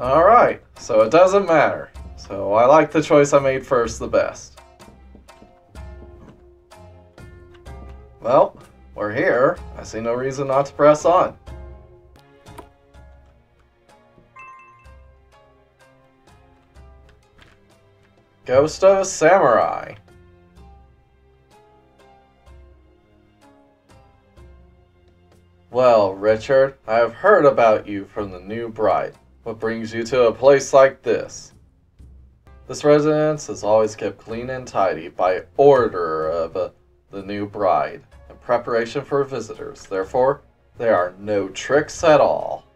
Alright, so it doesn't matter. So I like the choice I made first the best. Well, we're here. I see no reason not to press on. Ghost of Samurai. Well, Richard, I have heard about you from the new bride. What brings you to a place like this? This residence is always kept clean and tidy by order of uh, the new bride in preparation for visitors. Therefore, there are no tricks at all.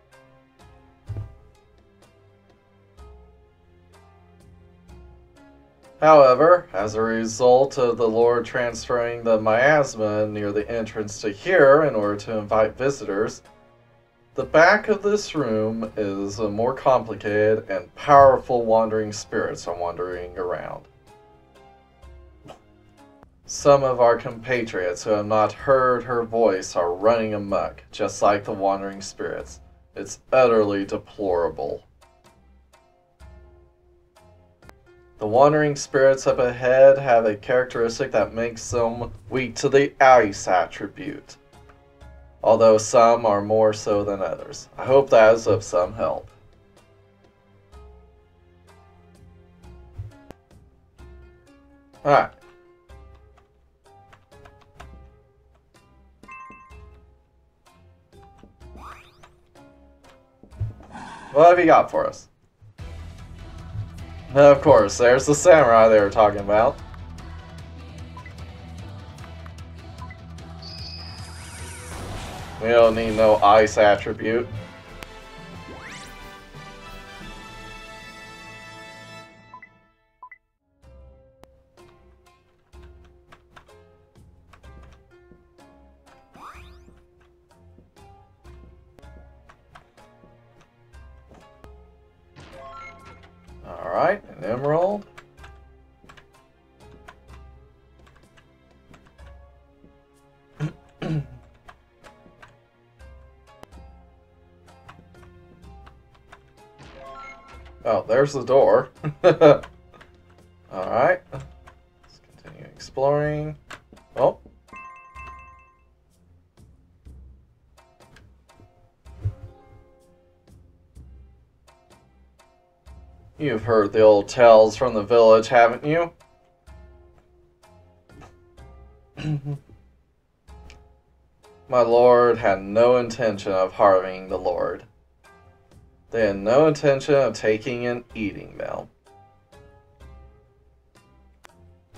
However, as a result of the Lord transferring the miasma near the entrance to here in order to invite visitors, the back of this room is a more complicated and powerful wandering spirits are wandering around. Some of our compatriots who have not heard her voice are running amuck, just like the wandering spirits. It's utterly deplorable. The wandering spirits up ahead have a characteristic that makes them weak to the ice attribute, although some are more so than others. I hope that is of some help. Alright. What have you got for us? Of course, there's the samurai they were talking about. We don't need no ice attribute. Alright, an emerald. Oh, there's the door. Alright. Let's continue exploring. Oh. You've heard the old tales from the village, haven't you? My lord had no intention of harming the lord. They had no intention of taking and eating them.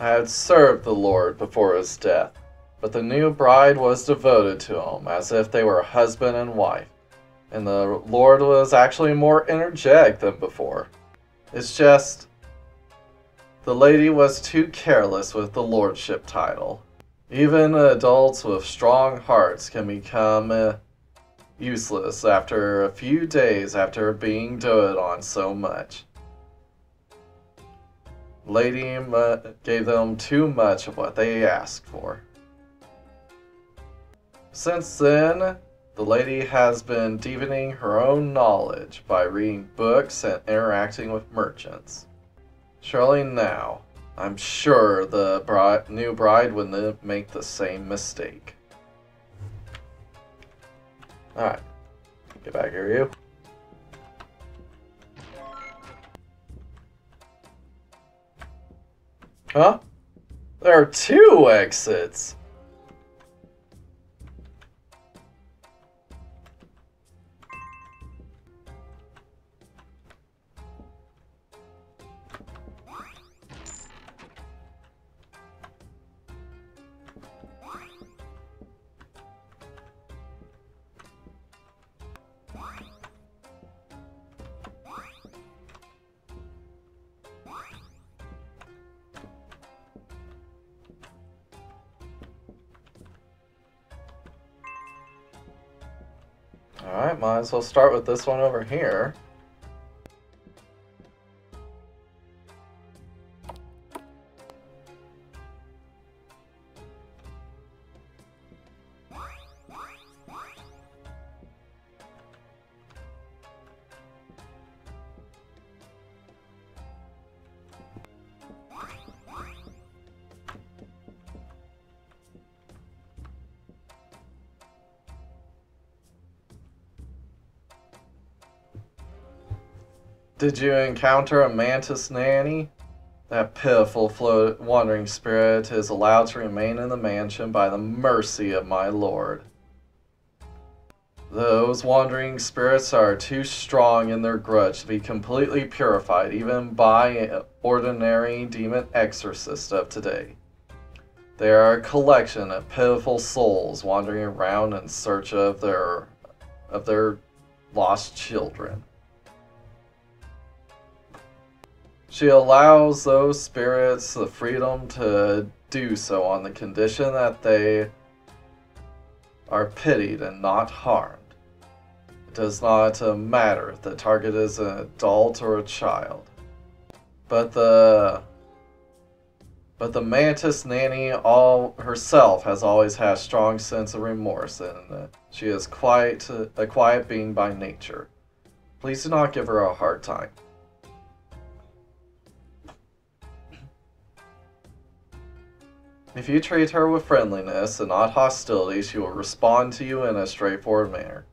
I had served the lord before his death, but the new bride was devoted to him as if they were husband and wife, and the lord was actually more energetic than before. It's just the lady was too careless with the lordship title. Even adults with strong hearts can become uh, useless after a few days after being doted on so much. Lady gave them too much of what they asked for. Since then, the lady has been deepening her own knowledge by reading books and interacting with merchants. Surely now, I'm sure the bride, new bride wouldn't make the same mistake. Alright. Get back here, you. Huh? There are two exits! Might as well start with this one over here. Did you encounter a mantis nanny? That pitiful float wandering spirit is allowed to remain in the mansion by the mercy of my lord. Those wandering spirits are too strong in their grudge to be completely purified even by ordinary demon exorcists of today. They are a collection of pitiful souls wandering around in search of their of their lost children. She allows those spirits the freedom to do so on the condition that they are pitied and not harmed. It does not uh, matter if the target is an adult or a child. But the but the mantis nanny all herself has always had strong sense of remorse, and uh, she is quite uh, a quiet being by nature. Please do not give her a hard time. If you treat her with friendliness and not hostility, she will respond to you in a straightforward manner.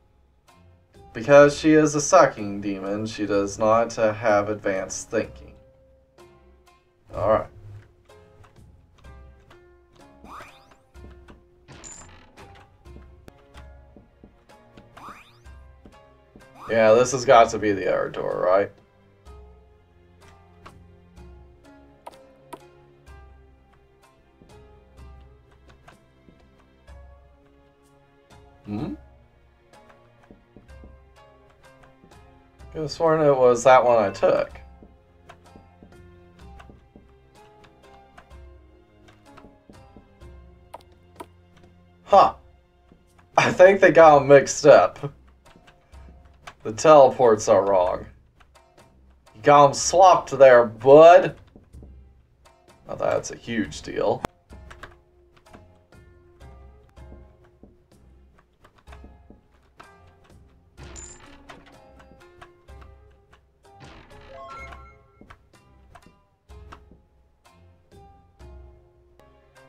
Because she is a sucking demon, she does not have advanced thinking. Alright. Yeah, this has got to be the other door, right? Hmm? I have sworn it was that one I took. Huh. I think they got them mixed up. The teleports are wrong. You got them swapped there, bud. Now that's a huge deal.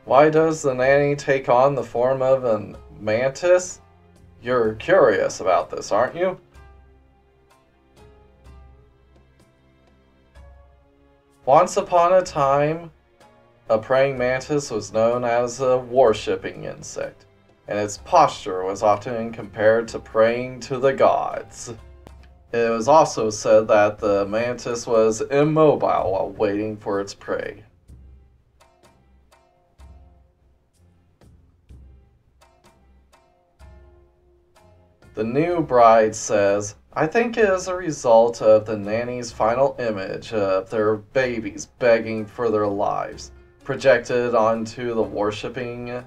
Why does the nanny take on the form of a mantis? You're curious about this, aren't you? Once upon a time, a praying mantis was known as a worshipping insect, and its posture was often compared to praying to the gods. It was also said that the mantis was immobile while waiting for its prey. The new bride says, I think it is a result of the nanny's final image of their babies begging for their lives, projected onto the worshipping,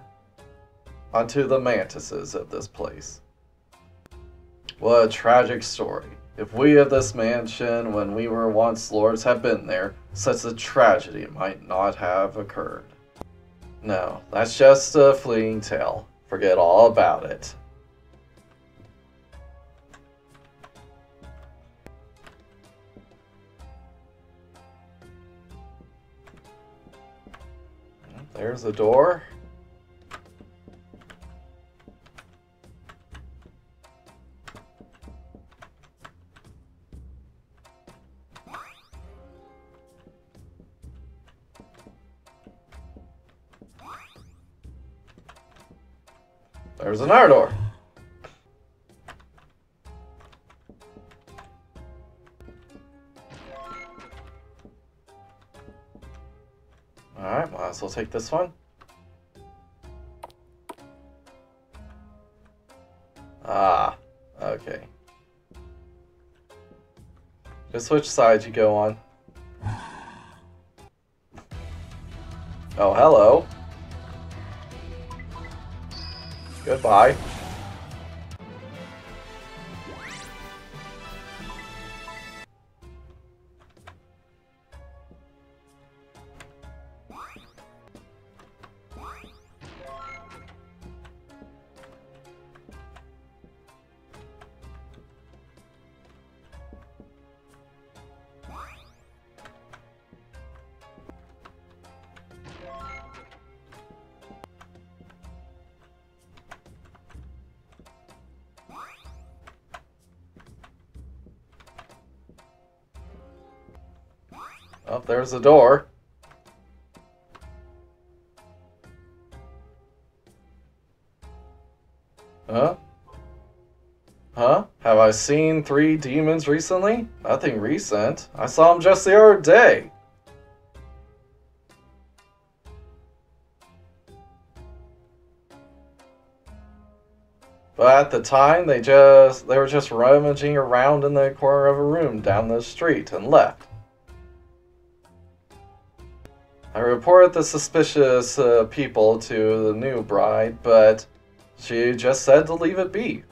onto the mantises of this place. What a tragic story. If we of this mansion, when we were once lords, had been there, such a tragedy might not have occurred. No, that's just a fleeting tale. Forget all about it. There's the door. There's another door. As well take this one. Ah, okay. Just which side you go on. Oh, hello. Goodbye. The door. Huh? Huh? Have I seen three demons recently? Nothing recent. I saw them just the other day. But at the time, they just they were just rummaging around in the corner of a room down the street and left. I reported the suspicious uh, people to the new bride, but she just said to leave it be.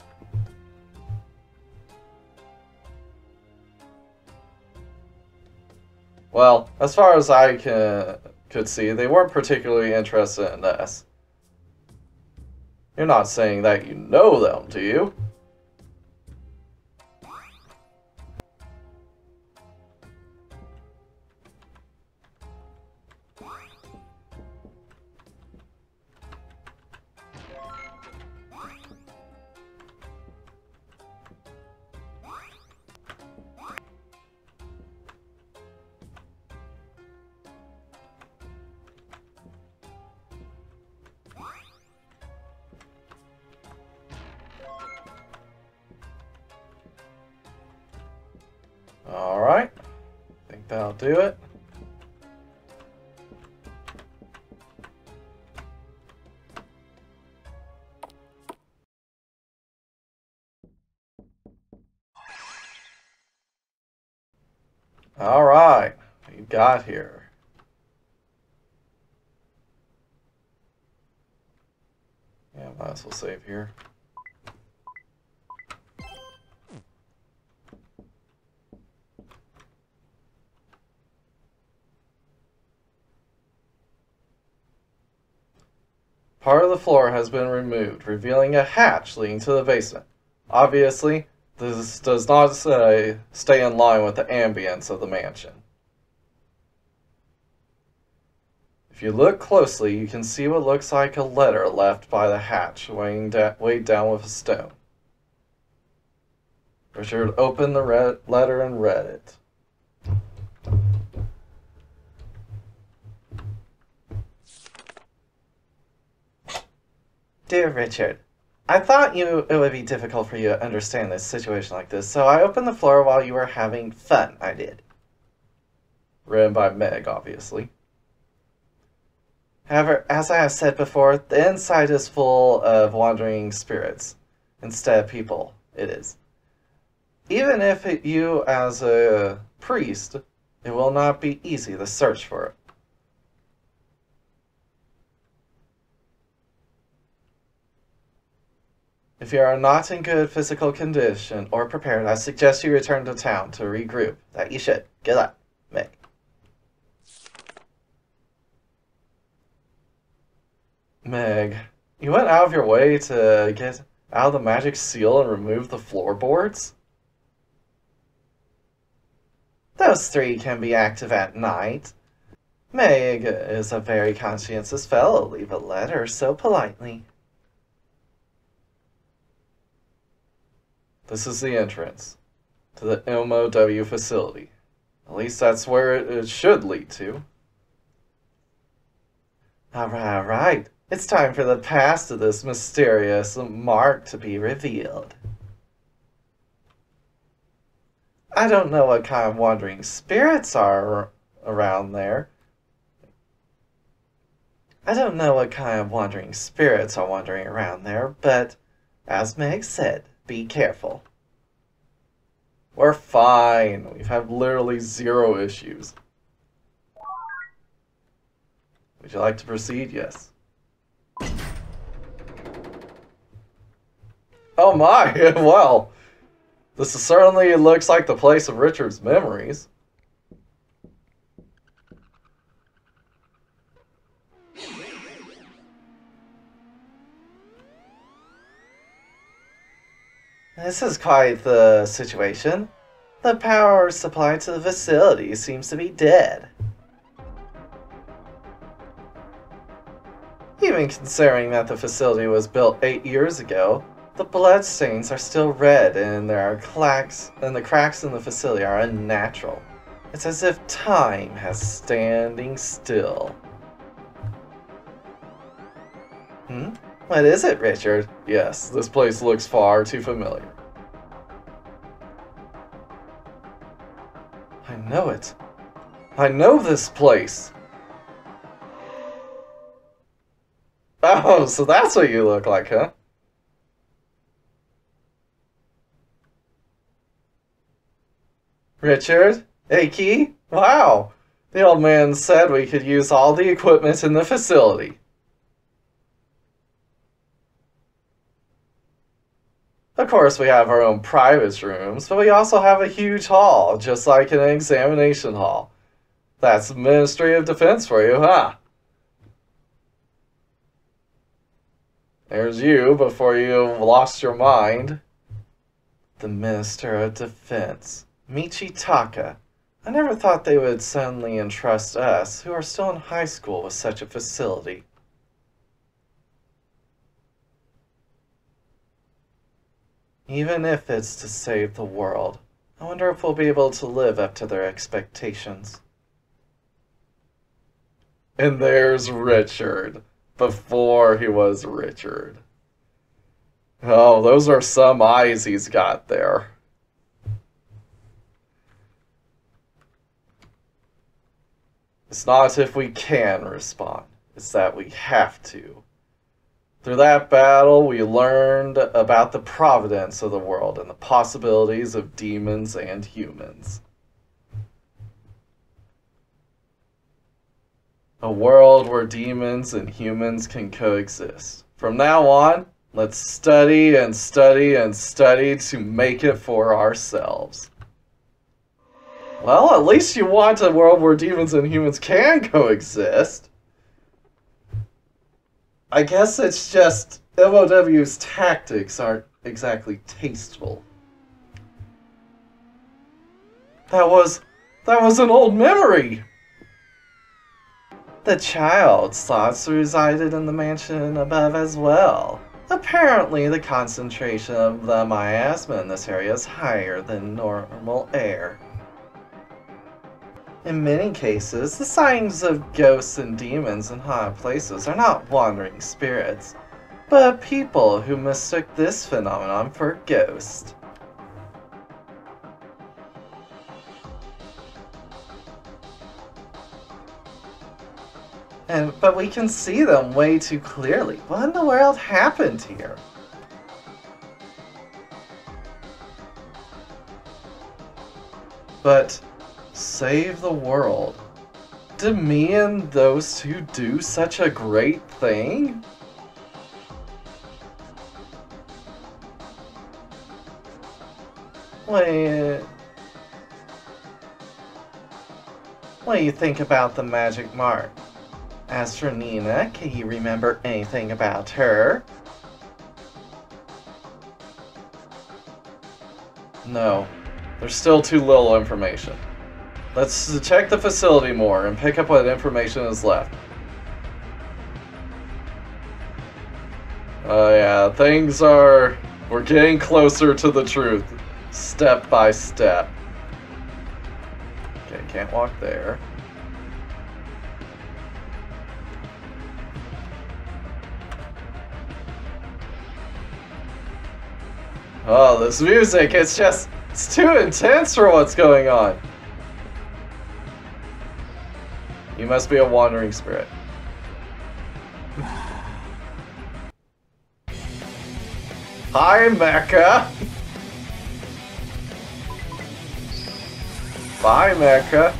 Well, as far as I can, could see, they weren't particularly interested in us. You're not saying that you know them, do you? The floor has been removed, revealing a hatch leading to the basement. Obviously, this does not uh, stay in line with the ambience of the mansion. If you look closely, you can see what looks like a letter left by the hatch, weighing weighed down with a stone. Richard opened the letter and read it. Dear Richard, I thought you it would be difficult for you to understand this situation like this, so I opened the floor while you were having fun, I did. Written by Meg, obviously. However, as I have said before, the inside is full of wandering spirits. Instead of people, it is. Even if it, you, as a priest, it will not be easy to search for it. If you are not in good physical condition or prepared, I suggest you return to town to regroup. That you should. Good luck, Meg. Meg, you went out of your way to get out of the magic seal and remove the floorboards? Those three can be active at night. Meg is a very conscientious fellow. Leave a letter so politely. This is the entrance to the MOW facility. At least that's where it, it should lead to. Alright, alright. It's time for the past of this mysterious mark to be revealed. I don't know what kind of wandering spirits are around there. I don't know what kind of wandering spirits are wandering around there, but as Meg said, be careful. We're fine. We've had literally zero issues. Would you like to proceed? Yes. Oh my, well. This certainly looks like the place of Richard's memories. This is quite the situation. The power supply to the facility seems to be dead. Even considering that the facility was built eight years ago, the bloodstains are still red and there are cracks and the cracks in the facility are unnatural. It's as if time has standing still. Hmm? What is it, Richard? Yes, this place looks far too familiar. I know it. I know this place. Oh, so that's what you look like, huh? Richard? Aki? Wow! The old man said we could use all the equipment in the facility. Of course, we have our own private rooms, but we also have a huge hall, just like an examination hall. That's Ministry of Defense for you, huh? There's you before you lost your mind. The Minister of Defense, Michitaka. I never thought they would suddenly entrust us, who are still in high school, with such a facility. Even if it's to save the world, I wonder if we'll be able to live up to their expectations. And there's Richard, before he was Richard. Oh, those are some eyes he's got there. It's not if we can respond, it's that we have to. Through that battle, we learned about the providence of the world and the possibilities of demons and humans. A world where demons and humans can coexist. From now on, let's study and study and study to make it for ourselves. Well, at least you want a world where demons and humans can coexist. I guess it's just MOW's tactics aren't exactly tasteful. That was that was an old memory. The child's thoughts resided in the mansion above as well. Apparently, the concentration of the miasma in this area is higher than normal air. In many cases, the signs of ghosts and demons in haunted places are not wandering spirits, but people who mistook this phenomenon for a ghost. And, but we can see them way too clearly. What in the world happened here? But save the world. Did me and those two do such a great thing? Wait. What do you think about the magic mark? As for Nina, can you remember anything about her? No. There's still too little information. Let's check the facility more and pick up what information is left. Oh uh, yeah, things are... We're getting closer to the truth. Step by step. Okay, can't walk there. Oh, this music, it's just... It's too intense for what's going on. You must be a wandering spirit. Hi, Mecca! Bye, Mecca!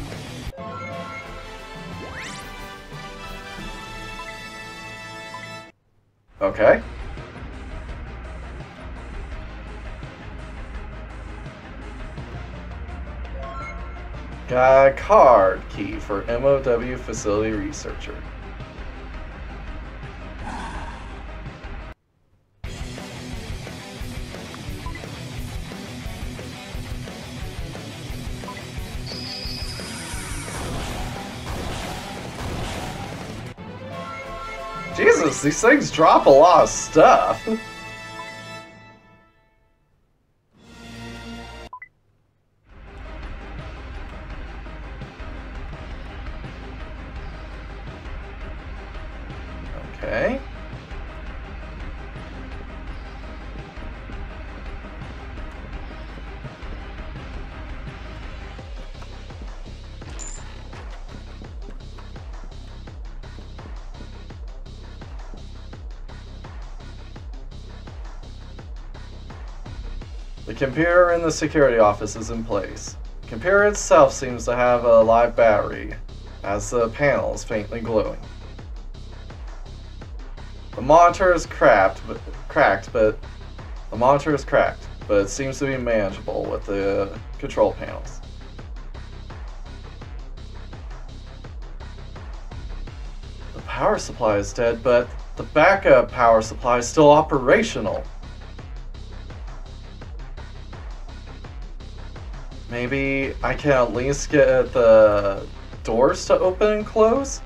Okay. A card key for MOW facility researcher. Jesus, these things drop a lot of stuff. Computer in the security office is in place. The computer itself seems to have a live battery, as the panel is faintly glowing. The monitor is cracked, but cracked, but the monitor is cracked, but it seems to be manageable with the control panels. The power supply is dead, but the backup power supply is still operational. Maybe I can at least get the doors to open and close?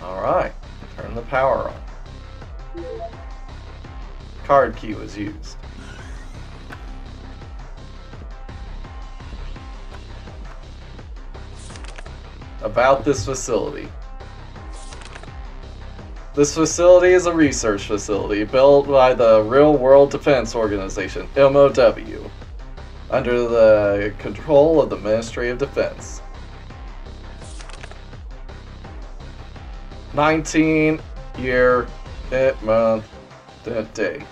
Alright, turn the power on. Card key was used. About this facility. This facility is a research facility built by the Real World Defense Organization, MOW, under the control of the Ministry of Defense. 19 year month day.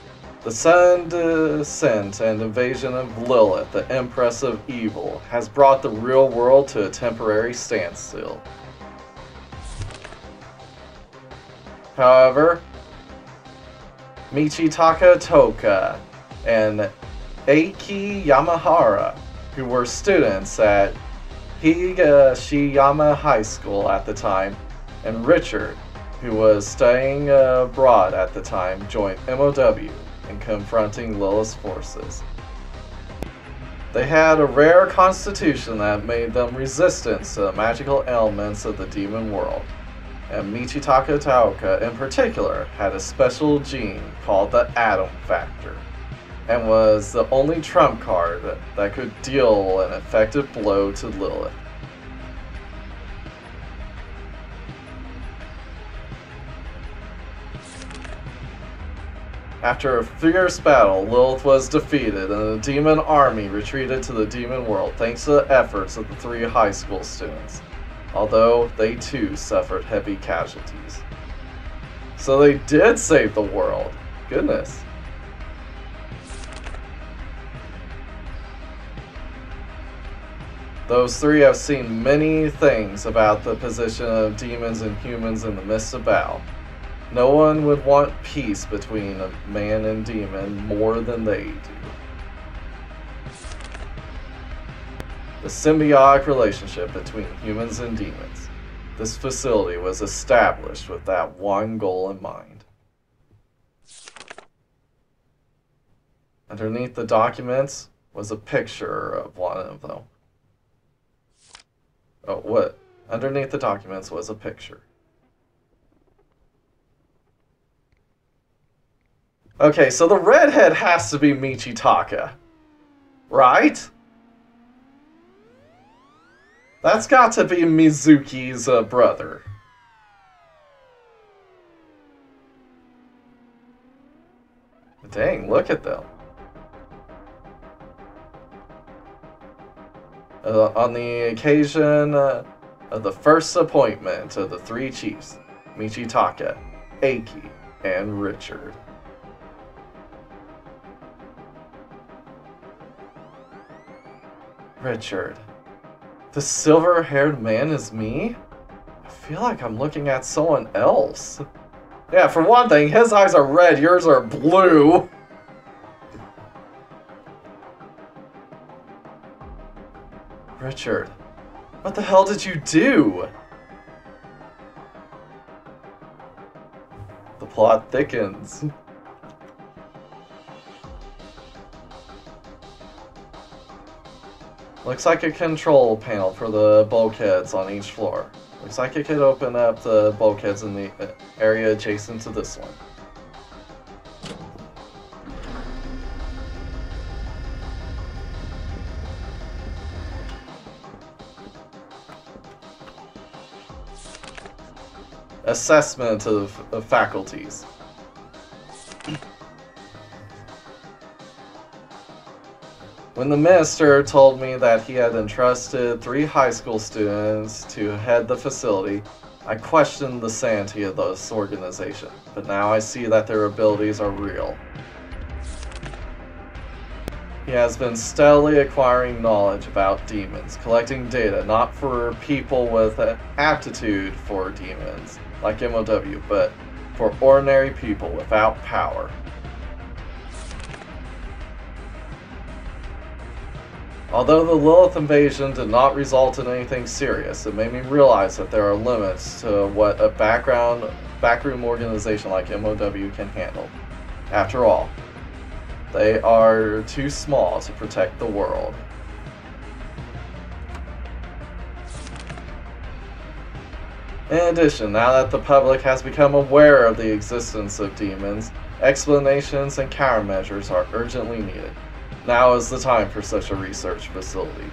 The sudden descent and invasion of Lilith, the Empress of Evil, has brought the real world to a temporary standstill. However, Michitaka Taoka and Eiki Yamahara, who were students at Higashiyama High School at the time, and Richard, who was staying abroad at the time, joined MOW in confronting Lilith's forces. They had a rare constitution that made them resistant to the magical elements of the demon world and Michitaka Taoka in particular had a special gene called the Atom Factor, and was the only trump card that could deal an effective blow to Lilith. After a fierce battle, Lilith was defeated and the demon army retreated to the demon world thanks to the efforts of the three high school students although they too suffered heavy casualties. So they did save the world. Goodness. Those three have seen many things about the position of demons and humans in the Mists of Bao. No one would want peace between a man and demon more than they do. The symbiotic relationship between humans and demons. This facility was established with that one goal in mind. Underneath the documents was a picture of one of them. Oh, what? Underneath the documents was a picture. Okay, so the redhead has to be Michitaka. Right? That's got to be Mizuki's uh, brother. Dang, look at them. Uh, on the occasion uh, of the first appointment of the three chiefs, Michitaka, Aki, and Richard. Richard. The silver haired man is me? I feel like I'm looking at someone else. Yeah, for one thing, his eyes are red, yours are blue. Richard, what the hell did you do? The plot thickens. Looks like a control panel for the bulkheads on each floor. Looks like it could open up the bulkheads in the uh, area adjacent to this one. Assessment of, of faculties. When the minister told me that he had entrusted three high school students to head the facility, I questioned the sanity of this organization, but now I see that their abilities are real. He has been steadily acquiring knowledge about demons, collecting data not for people with an aptitude for demons, like MOW, but for ordinary people without power. Although the Lilith invasion did not result in anything serious, it made me realize that there are limits to what a background backroom organization like MOW can handle. After all, they are too small to protect the world. In addition, now that the public has become aware of the existence of demons, explanations and countermeasures are urgently needed. Now is the time for such a research facility.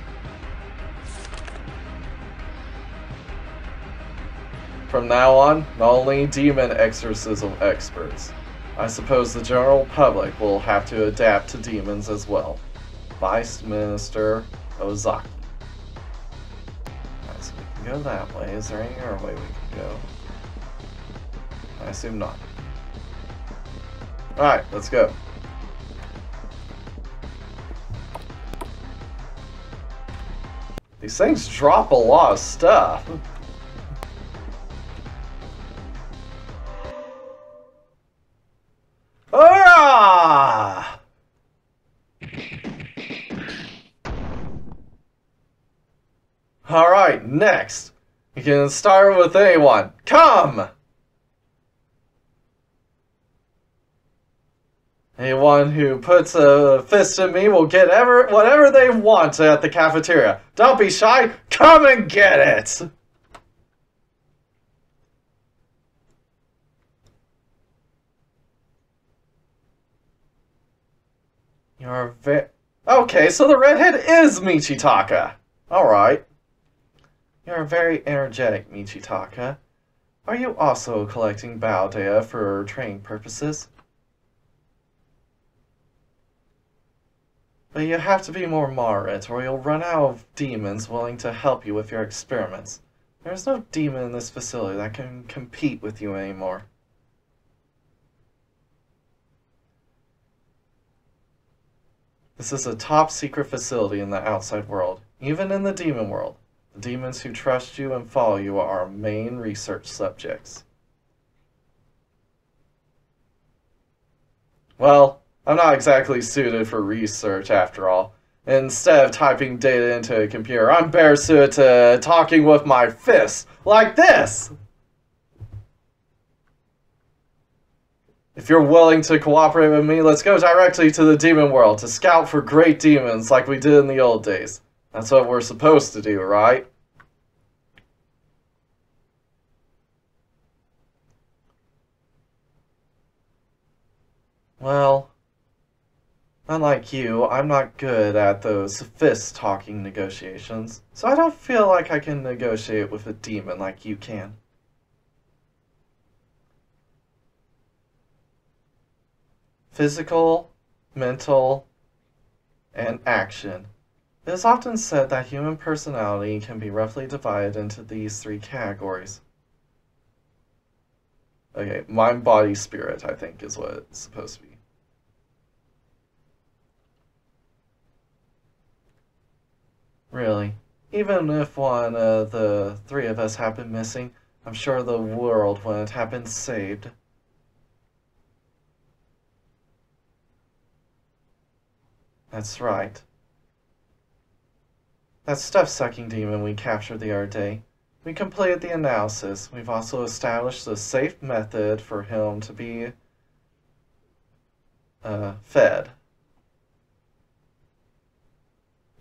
From now on, not only demon exorcism experts, I suppose the general public will have to adapt to demons as well. Vice Minister Ozaki. Right, so we can go that way. Is there any other way we can go? I assume not. Alright, let's go. These things drop a lot of stuff. Alright, next. You can start with anyone. Come! Anyone who puts a fist in me will get ever whatever they want at the cafeteria. Don't be shy. Come and get it. You're very... Okay, so the redhead is Michitaka. Alright. You're very energetic, Michitaka. Are you also collecting Bao data for training purposes? But you have to be more moderate, or you'll run out of demons willing to help you with your experiments. There's no demon in this facility that can compete with you anymore. This is a top secret facility in the outside world, even in the demon world. The demons who trust you and follow you are our main research subjects. Well, I'm not exactly suited for research after all. Instead of typing data into a computer, I'm better suited to talking with my fists, like this! If you're willing to cooperate with me, let's go directly to the demon world to scout for great demons like we did in the old days. That's what we're supposed to do, right? Well, Unlike you, I'm not good at those fist-talking negotiations, so I don't feel like I can negotiate with a demon like you can. Physical, mental, and action. It is often said that human personality can be roughly divided into these three categories. Okay, mind, body, spirit, I think is what it's supposed to be. Really. Even if one of the three of us had been missing, I'm sure the world wouldn't have been saved. That's right. That stuff-sucking demon we captured the other day. We completed the analysis. We've also established a safe method for him to be uh, fed.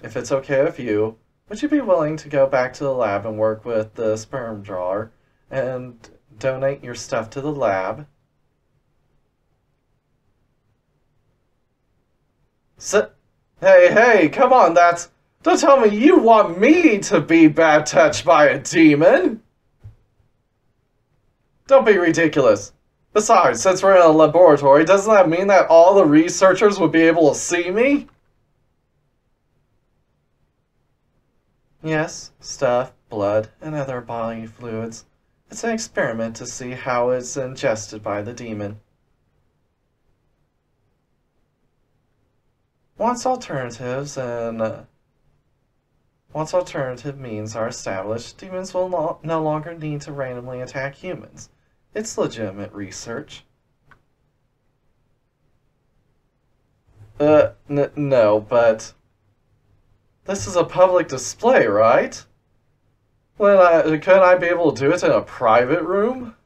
If it's okay with you, would you be willing to go back to the lab and work with the sperm drawer and donate your stuff to the lab? So, hey, hey, come on, that's... Don't tell me you want me to be bad touched by a demon! Don't be ridiculous. Besides, since we're in a laboratory, doesn't that mean that all the researchers would be able to see me? Yes, stuff, blood, and other bodily fluids. It's an experiment to see how it's ingested by the demon. Once alternatives and uh, once alternative means are established, demons will no, no longer need to randomly attack humans. It's legitimate research. Uh, no, but this is a public display, right? When I couldn't I be able to do it in a private room?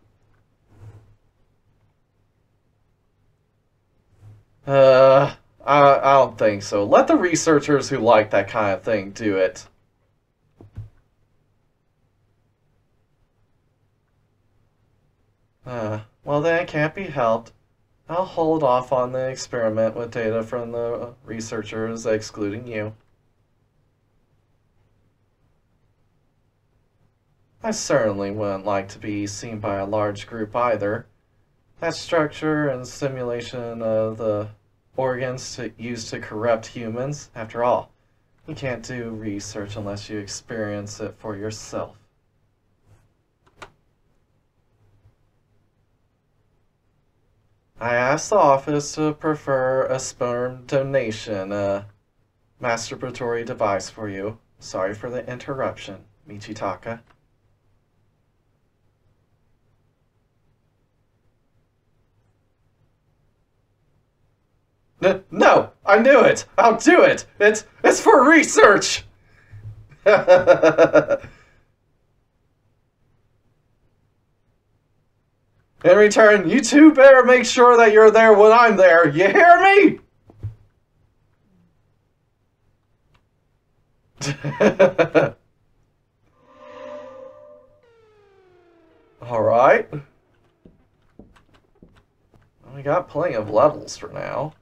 Uh, I, I don't think so. Let the researchers who like that kind of thing do it. Uh, well then it can't be helped. I'll hold off on the experiment with data from the researchers, excluding you. I certainly wouldn't like to be seen by a large group either. That structure and simulation of the organs to, used to corrupt humans, after all, you can't do research unless you experience it for yourself. I asked the office to prefer a sperm donation, a masturbatory device for you. Sorry for the interruption, Michitaka. No, I knew it. I'll do it. It's it's for research. In return, you two better make sure that you're there when I'm there. You hear me? All right. We got plenty of levels for now.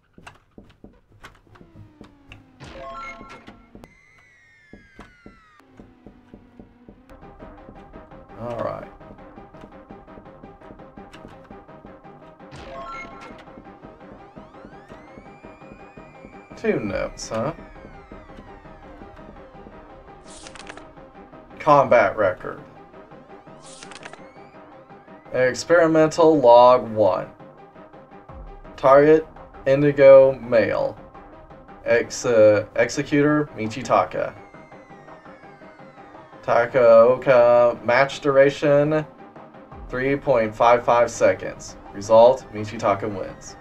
Alright. Two notes, huh? Combat record. Experimental log 1. Target, Indigo, male. Ex uh, executor, Michitaka. Takaoka match duration 3.55 seconds. Result Michitaka wins.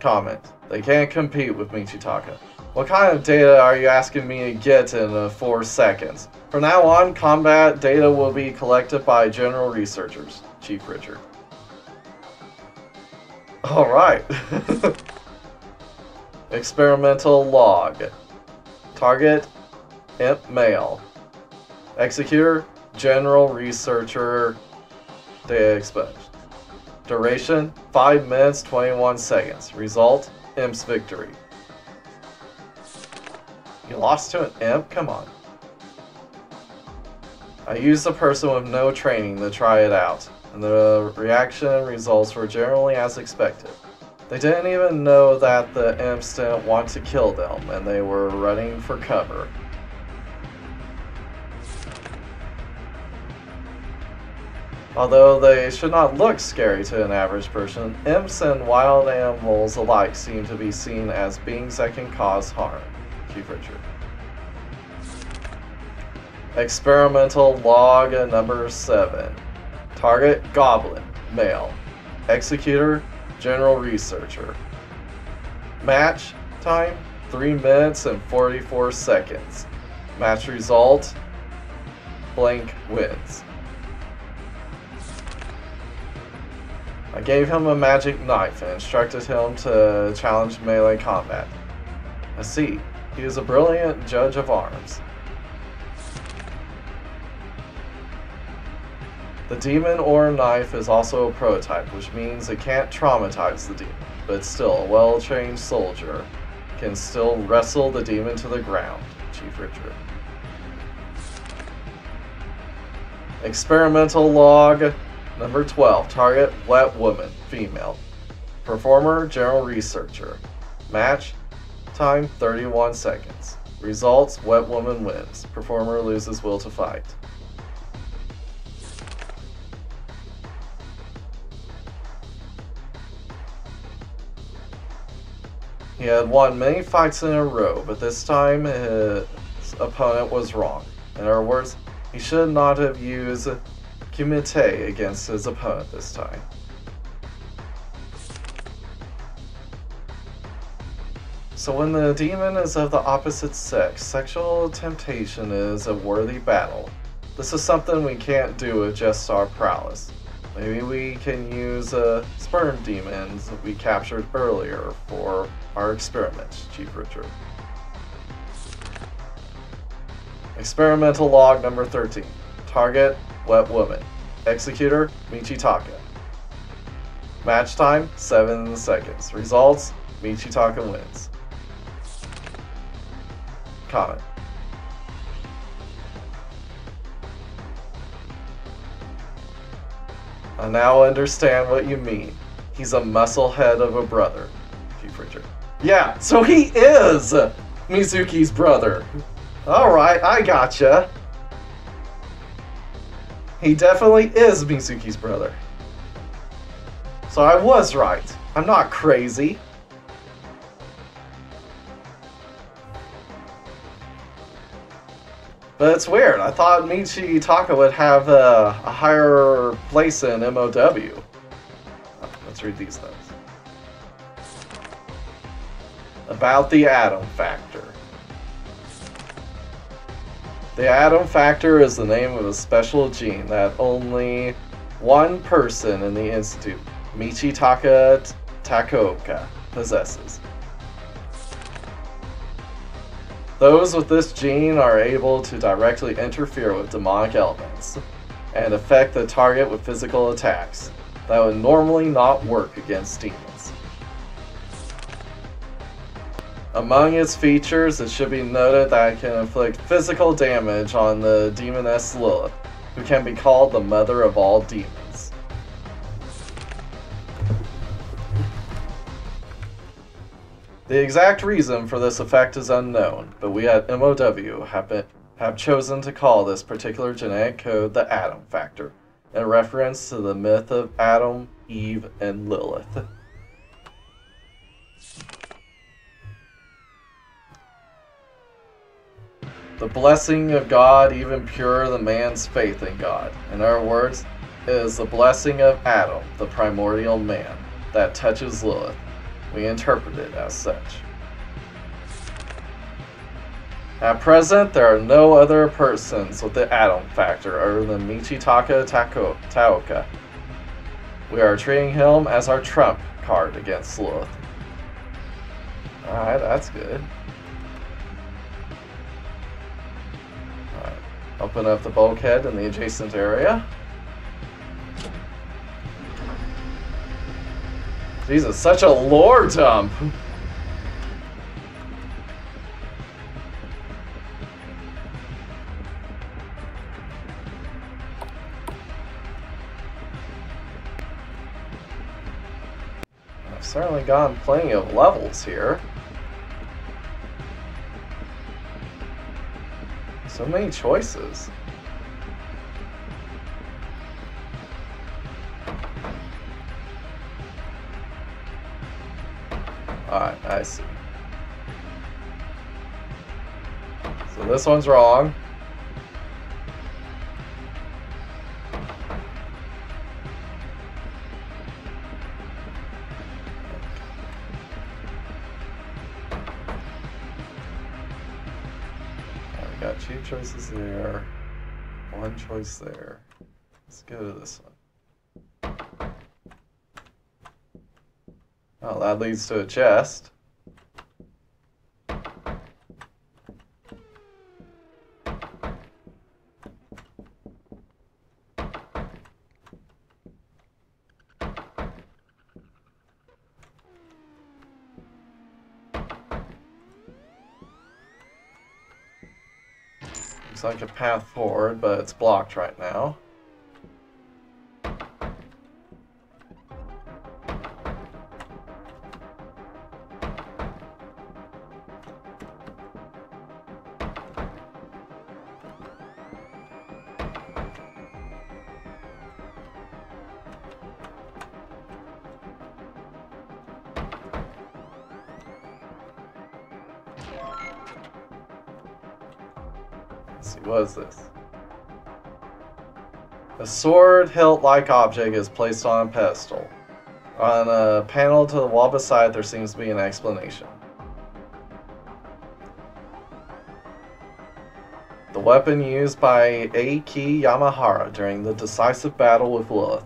Comment. They can't compete with Michitaka. What kind of data are you asking me to get in uh, 4 seconds? From now on, combat data will be collected by general researchers. Chief Richard. Alright. Experimental log. Target, imp male. Executor, general researcher, data expunged. Duration, 5 minutes 21 seconds. Result, imp's victory. You lost to an imp? Come on. I used a person with no training to try it out, and the reaction results were generally as expected. They didn't even know that the imps didn't want to kill them, and they were running for cover. Although they should not look scary to an average person, imps and wild animals alike seem to be seen as beings that can cause harm. Chief Richard. Experimental log number 7. Target Goblin, male. Executor General Researcher. Match time 3 minutes and 44 seconds. Match result blank wins. I gave him a magic knife and instructed him to challenge melee combat. I see, he is a brilliant judge of arms. The demon or knife is also a prototype, which means it can't traumatize the demon, but still, a well-trained soldier can still wrestle the demon to the ground. Chief Richard. Experimental log number 12. Target wet woman, female. Performer, general researcher. Match time 31 seconds. Results wet woman wins. Performer loses will to fight. He had won many fights in a row, but this time his opponent was wrong. In other words, he should not have used Kumite against his opponent this time. So when the demon is of the opposite sex, sexual temptation is a worthy battle. This is something we can't do with just our prowess. Maybe we can use uh, sperm demons we captured earlier for our experiments, Chief Richard. Experimental log number 13. Target, wet woman. Executor, Michitaka. Match time, 7 seconds. Results, Michitaka wins. Comment. I now understand what you mean. He's a musclehead of a brother. Chief Richard. Yeah, so he is Mizuki's brother. Alright, I gotcha. He definitely is Mizuki's brother. So I was right. I'm not crazy. But it's weird. I thought Michitaka would have a, a higher place in MOW. Let's read these things. About the Adam factor. The Adam factor is the name of a special gene that only one person in the Institute, Michitaka Takoka, possesses. Those with this gene are able to directly interfere with demonic elements and affect the target with physical attacks that would normally not work against demons. Among its features, it should be noted that it can inflict physical damage on the demoness Lilith, who can be called the mother of all demons. The exact reason for this effect is unknown, but we at MOW have, been, have chosen to call this particular genetic code the Adam Factor, in reference to the myth of Adam, Eve, and Lilith. The blessing of God even purer than man's faith in God. In other words, is the blessing of Adam, the primordial man, that touches Lilith we interpret it as such. At present, there are no other persons with the Adam factor other than Michitaka Tako Taoka. We are treating him as our trump card against Lilith. Alright, that's good. Alright, open up the bulkhead in the adjacent area. Jesus, such a lore dump. I've certainly gotten plenty of levels here. So many choices. Alright, I see. So this one's wrong. got two choices there, one choice there. Let's go to this one. Well, that leads to a chest. Looks like a path forward, but it's blocked right now. Let's see, what is this? A sword hilt-like object is placed on a pedestal. On a panel to the wall beside, there seems to be an explanation. The weapon used by Eiki Yamahara during the decisive battle with Lilith.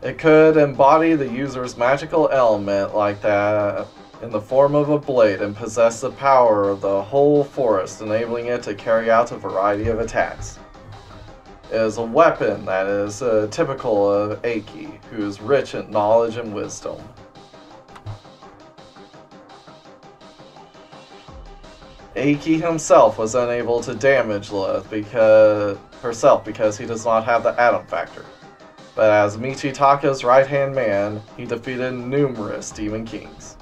It could embody the user's magical element like that in the form of a blade and possess the power of the whole forest, enabling it to carry out a variety of attacks. It is a weapon that is uh, typical of Eiki, who is rich in knowledge and wisdom. Eiki himself was unable to damage Lilith because herself because he does not have the Adam Factor but as Michitaka's right-hand man, he defeated numerous Demon Kings.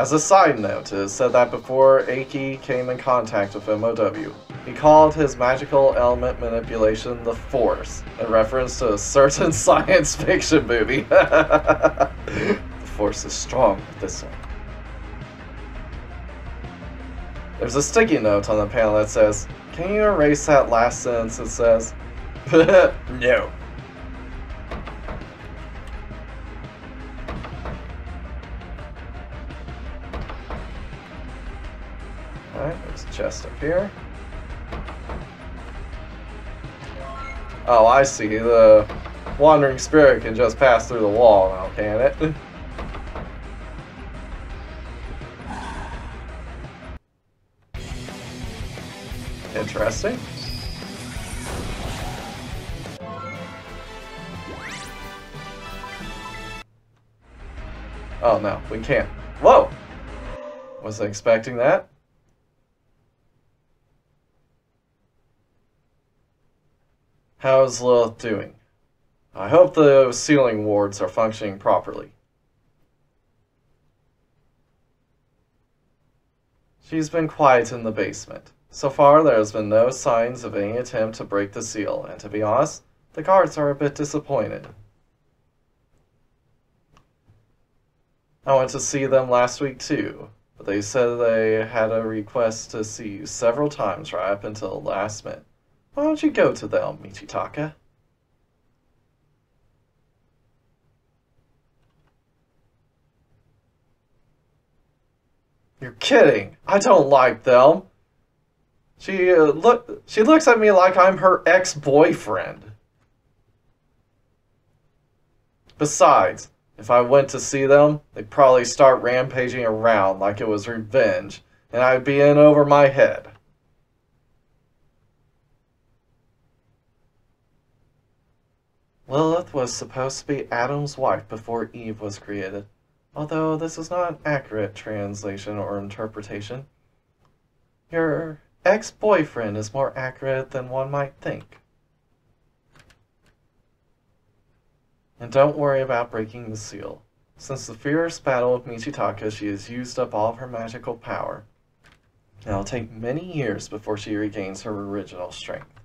As a side note, it is said that before Eiki came in contact with MOW, he called his magical element manipulation the Force, in reference to a certain science fiction movie. the Force is strong with this one. There's a sticky note on the panel that says, can you erase that last sentence that says, no. Chest up here. Oh, I see. The wandering spirit can just pass through the wall now, can it? Interesting. Oh no, we can't. Whoa! Wasn't expecting that. How's Lilith doing? I hope the sealing wards are functioning properly. She's been quiet in the basement. So far, there has been no signs of any attempt to break the seal, and to be honest, the guards are a bit disappointed. I went to see them last week too, but they said they had a request to see you several times right up until last minute. Why don't you go to them, Michitaka? You're kidding! I don't like them! She, uh, look, she looks at me like I'm her ex-boyfriend. Besides, if I went to see them, they'd probably start rampaging around like it was revenge, and I'd be in over my head. Lilith was supposed to be Adam's wife before Eve was created, although this is not an accurate translation or interpretation. Your ex-boyfriend is more accurate than one might think. And don't worry about breaking the seal. Since the fierce battle with Michitaka, she has used up all of her magical power. It'll take many years before she regains her original strength.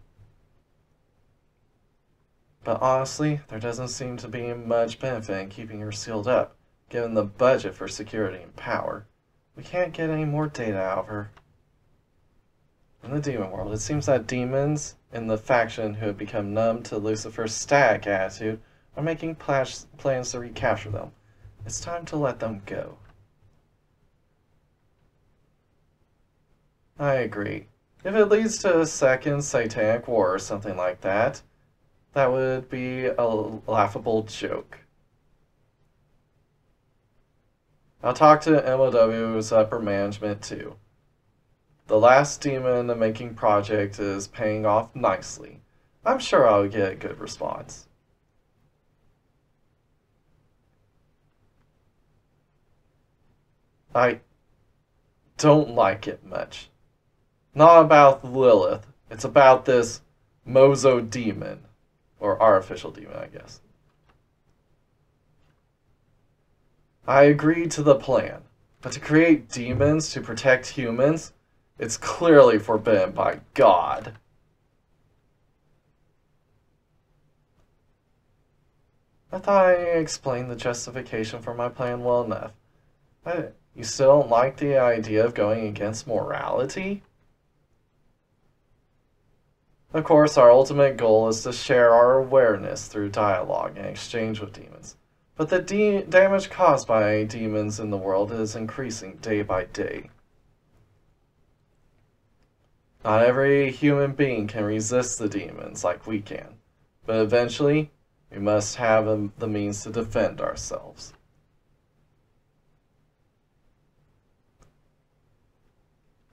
But honestly, there doesn't seem to be much benefit in keeping her sealed up, given the budget for security and power. We can't get any more data out of her. In the demon world, it seems that demons in the faction who have become numb to Lucifer's static attitude are making plans to recapture them. It's time to let them go. I agree. If it leads to a second satanic war or something like that, that would be a laughable joke. I'll talk to MOW's upper management too. The last demon making project is paying off nicely. I'm sure I'll get a good response. I don't like it much. Not about Lilith. It's about this Mozo demon. Or artificial demon, I guess. I agreed to the plan, but to create demons to protect humans, it's clearly forbidden by God. I thought I explained the justification for my plan well enough. I, You still don't like the idea of going against morality? Of course, our ultimate goal is to share our awareness through dialogue and exchange with demons. But the de damage caused by demons in the world is increasing day by day. Not every human being can resist the demons like we can, but eventually we must have um, the means to defend ourselves.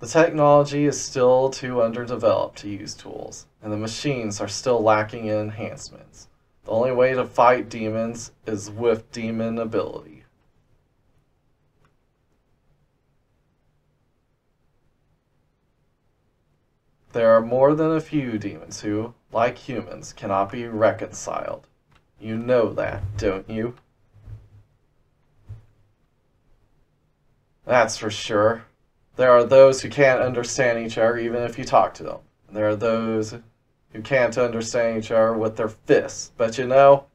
The technology is still too underdeveloped to use tools, and the machines are still lacking in enhancements. The only way to fight demons is with demon ability. There are more than a few demons who, like humans, cannot be reconciled. You know that, don't you? That's for sure. There are those who can't understand each other even if you talk to them. There are those who can't understand each other with their fists. But you know,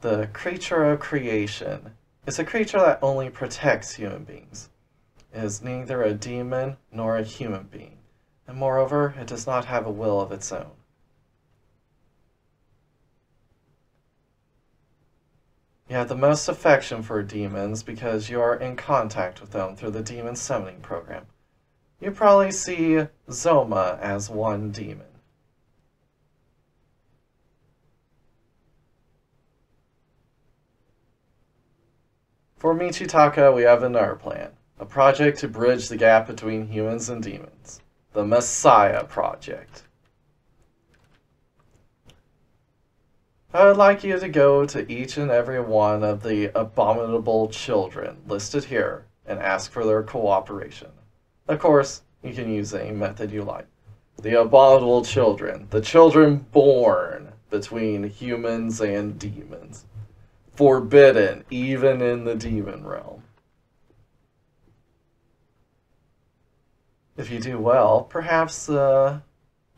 the creature of creation is a creature that only protects human beings. It is neither a demon nor a human being, and moreover, it does not have a will of its own. You have the most affection for demons because you are in contact with them through the demon summoning program. You probably see Zoma as one demon. For Michitaka, we have another plan. A project to bridge the gap between humans and demons. The Messiah Project. I would like you to go to each and every one of the abominable children listed here and ask for their cooperation. Of course, you can use any method you like. The abominable children, the children born between humans and demons. Forbidden even in the demon realm. If you do well, perhaps the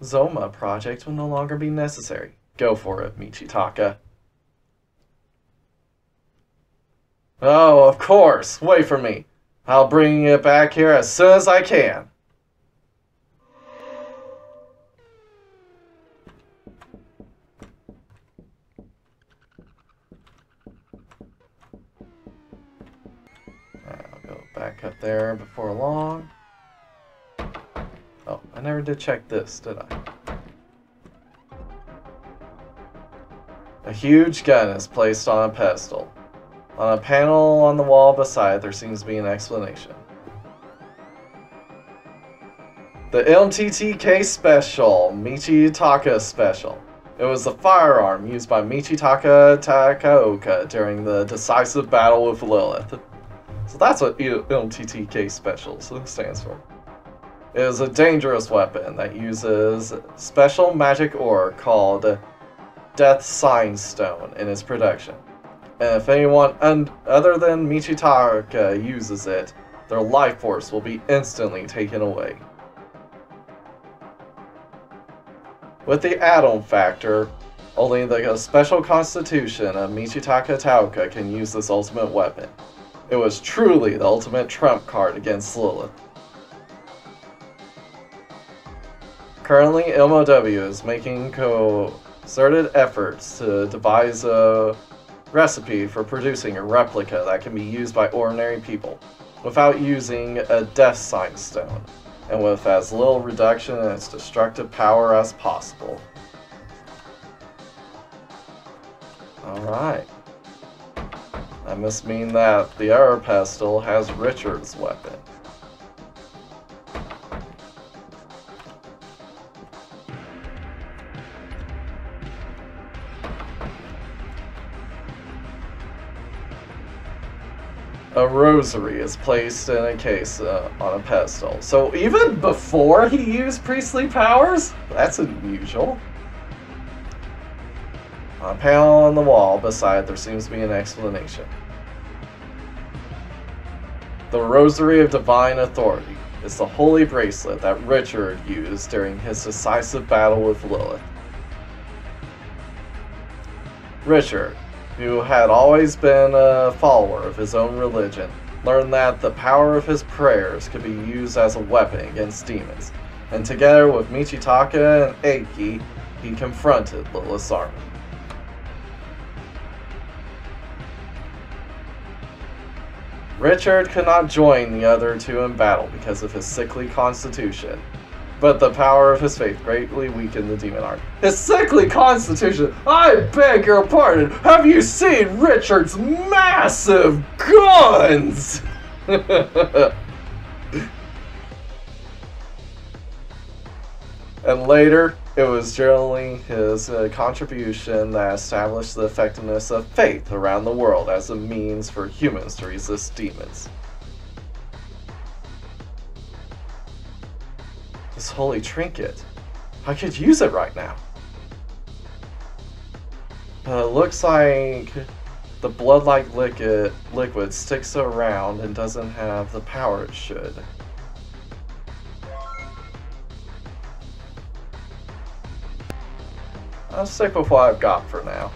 Zoma project will no longer be necessary. Go for it, Michitaka. Oh, of course. Wait for me. I'll bring it back here as soon as I can. I'll go back up there before long. Oh, I never did check this, did I? Huge gun is placed on a pedestal. On a panel on the wall beside, there seems to be an explanation. The MTTK Special, Michi Michitaka Special. It was the firearm used by Michitaka Takaoka during the decisive battle with Lilith. So that's what MTTK Special stands for. It is a dangerous weapon that uses special magic ore called Death Sign Stone in its production. And if anyone other than Michitaka uses it, their life force will be instantly taken away. With the Adam factor, only the uh, special constitution of Michitaka Taoka can use this ultimate weapon. It was truly the ultimate trump card against Lilith. Currently, MOW is making co concerted efforts to devise a recipe for producing a replica that can be used by ordinary people without using a death sign stone and with as little reduction in its destructive power as possible. Alright. That must mean that the Arrow Pestle has Richard's weapon. A rosary is placed in a case uh, on a pedestal. So even before he used priestly powers? That's unusual. On a panel on the wall beside there seems to be an explanation. The Rosary of Divine Authority is the holy bracelet that Richard used during his decisive battle with Lilith. Richard, who had always been a follower of his own religion, learned that the power of his prayers could be used as a weapon against demons, and together with Michitaka and Eiki, he confronted Lilith's army. Richard could not join the other two in battle because of his sickly constitution, but the power of his faith greatly weakened the demon army. His sickly constitution? I beg your pardon! Have you seen Richard's massive guns? and later, it was generally his uh, contribution that established the effectiveness of faith around the world as a means for humans to resist demons. This holy trinket. I could use it right now. But it looks like the blood-like liquid, liquid sticks around and doesn't have the power it should. I'll stick with what I've got for now.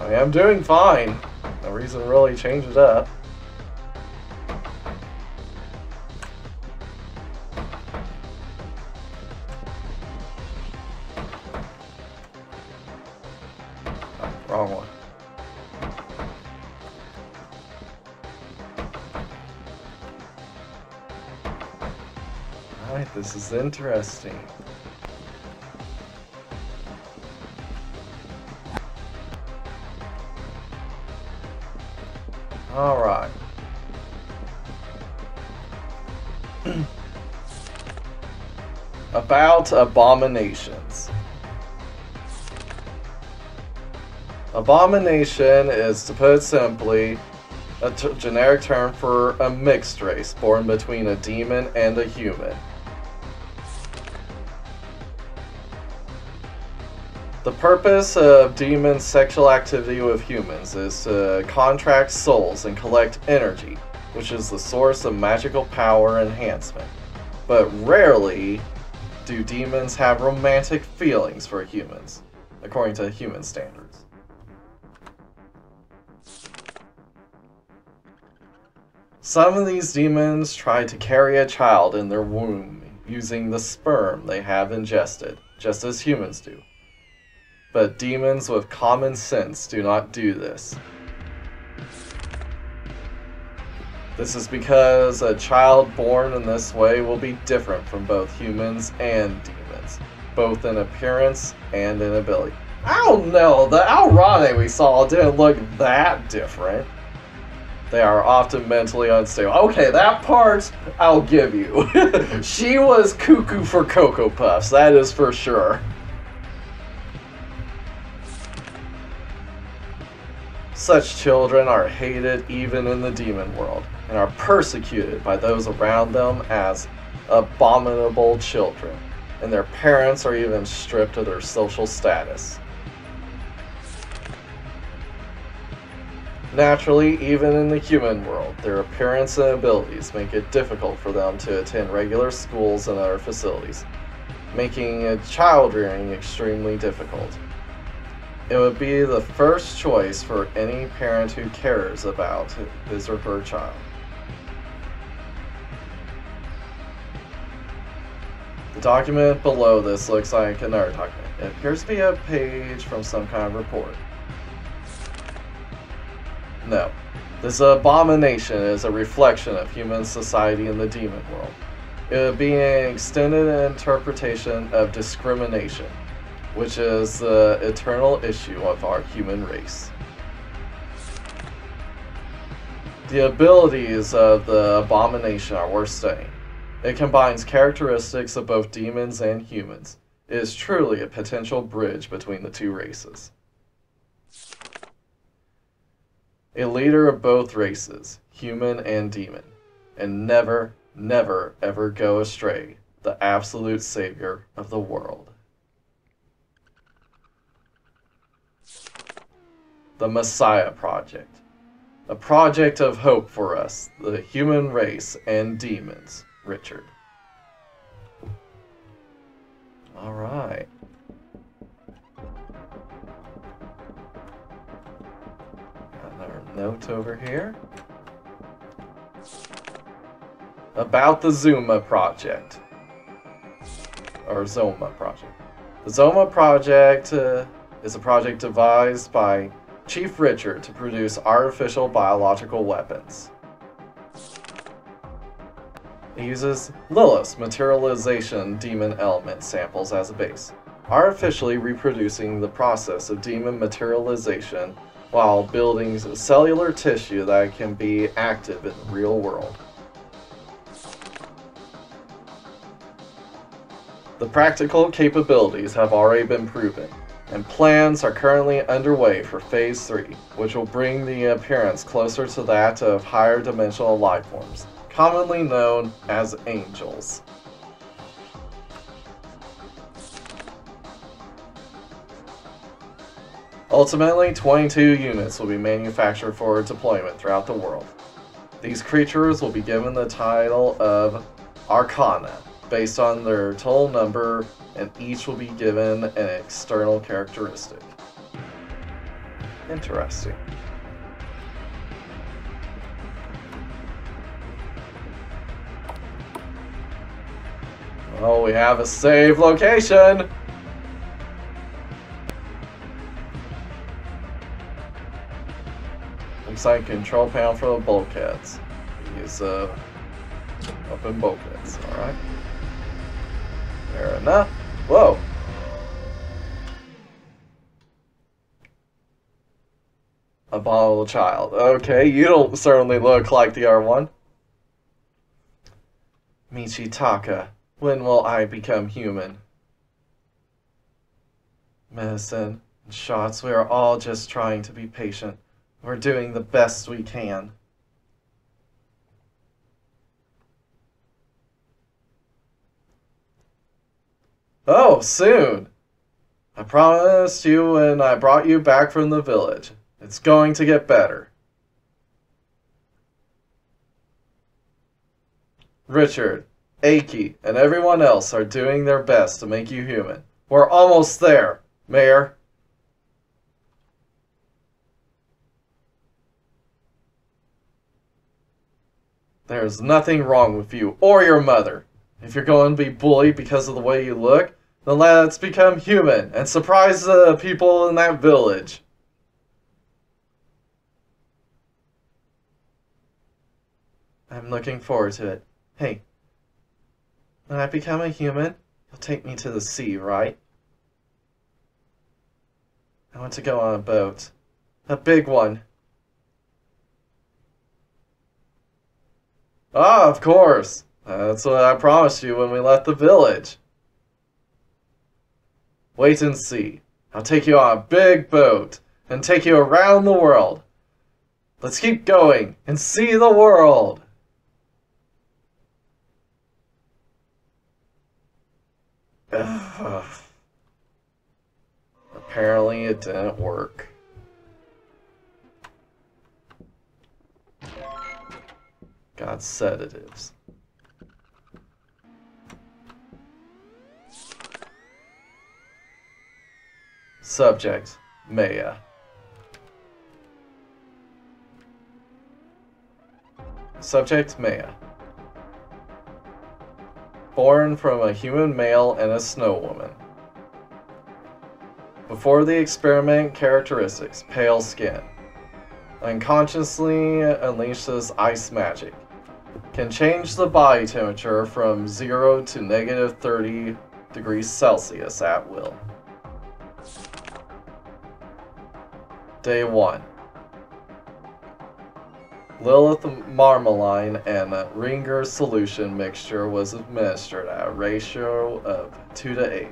I am doing fine. No reason to really change it up. Interesting. Alright. About abominations. Abomination is, to put simply, a generic term for a mixed race born between a demon and a human. The purpose of demon sexual activity with humans is to contract souls and collect energy, which is the source of magical power enhancement. But rarely do demons have romantic feelings for humans, according to human standards. Some of these demons try to carry a child in their womb using the sperm they have ingested, just as humans do. But demons with common sense do not do this. This is because a child born in this way will be different from both humans and demons, both in appearance and in ability. I don't know, the Aurane we saw didn't look that different. They are often mentally unstable. Okay, that part I'll give you. she was cuckoo for Cocoa Puffs, that is for sure. Such children are hated even in the demon world, and are persecuted by those around them as abominable children, and their parents are even stripped of their social status. Naturally, even in the human world, their appearance and abilities make it difficult for them to attend regular schools and other facilities, making child rearing extremely difficult. It would be the first choice for any parent who cares about his or her child. The document below this looks like another document. It appears to be a page from some kind of report. No. This abomination is a reflection of human society in the demon world. It would be an extended interpretation of discrimination, which is the eternal issue of our human race. The abilities of the abomination are worth studying. It combines characteristics of both demons and humans. It is truly a potential bridge between the two races a leader of both races, human and demon, and never, never, ever go astray, the absolute savior of the world. the Messiah Project, a project of hope for us, the human race, and demons, Richard. All right. Another note over here. About the Zuma Project. Or Zoma Project. The Zoma Project uh, is a project devised by Chief Richard to produce artificial biological weapons. It uses Lilith's materialization demon element samples as a base, artificially reproducing the process of demon materialization while building cellular tissue that can be active in the real world. The practical capabilities have already been proven, and plans are currently underway for Phase 3, which will bring the appearance closer to that of higher dimensional life forms, commonly known as angels. Ultimately, 22 units will be manufactured for deployment throughout the world. These creatures will be given the title of Arcana, based on their total number, and each will be given an external characteristic. Interesting. Oh, we have a save location! Like control panel for the bulkheads. Use uh, open bulkheads, alright. Fair enough. Whoa. A bottle child. Okay, you don't certainly look like the R1. Michitaka, when will I become human? Medicine and shots, we are all just trying to be patient. We're doing the best we can. Oh, soon! I promised you when I brought you back from the village. It's going to get better. Richard, Aki, and everyone else are doing their best to make you human. We're almost there, Maya. There's nothing wrong with you or your mother. If you're going to be bullied because of the way you look, then let's become human and surprise the people in that village. I'm looking forward to it. Hey, when I become a human, you'll take me to the sea, right? I want to go on a boat. A big one. Ah, of course. That's what I promised you when we left the village. Wait and see. I'll take you on a big boat and take you around the world. Let's keep going and see the world. Apparently it didn't work. Got sedatives. Subject, Maya. Subject, Maya. Born from a human male and a snow woman. Before the experiment characteristics, pale skin. Unconsciously unleashes ice magic. Can change the body temperature from 0 to negative 30 degrees Celsius at will. Day 1 Lilith Marmaline and Ringer solution mixture was administered at a ratio of 2 to 8.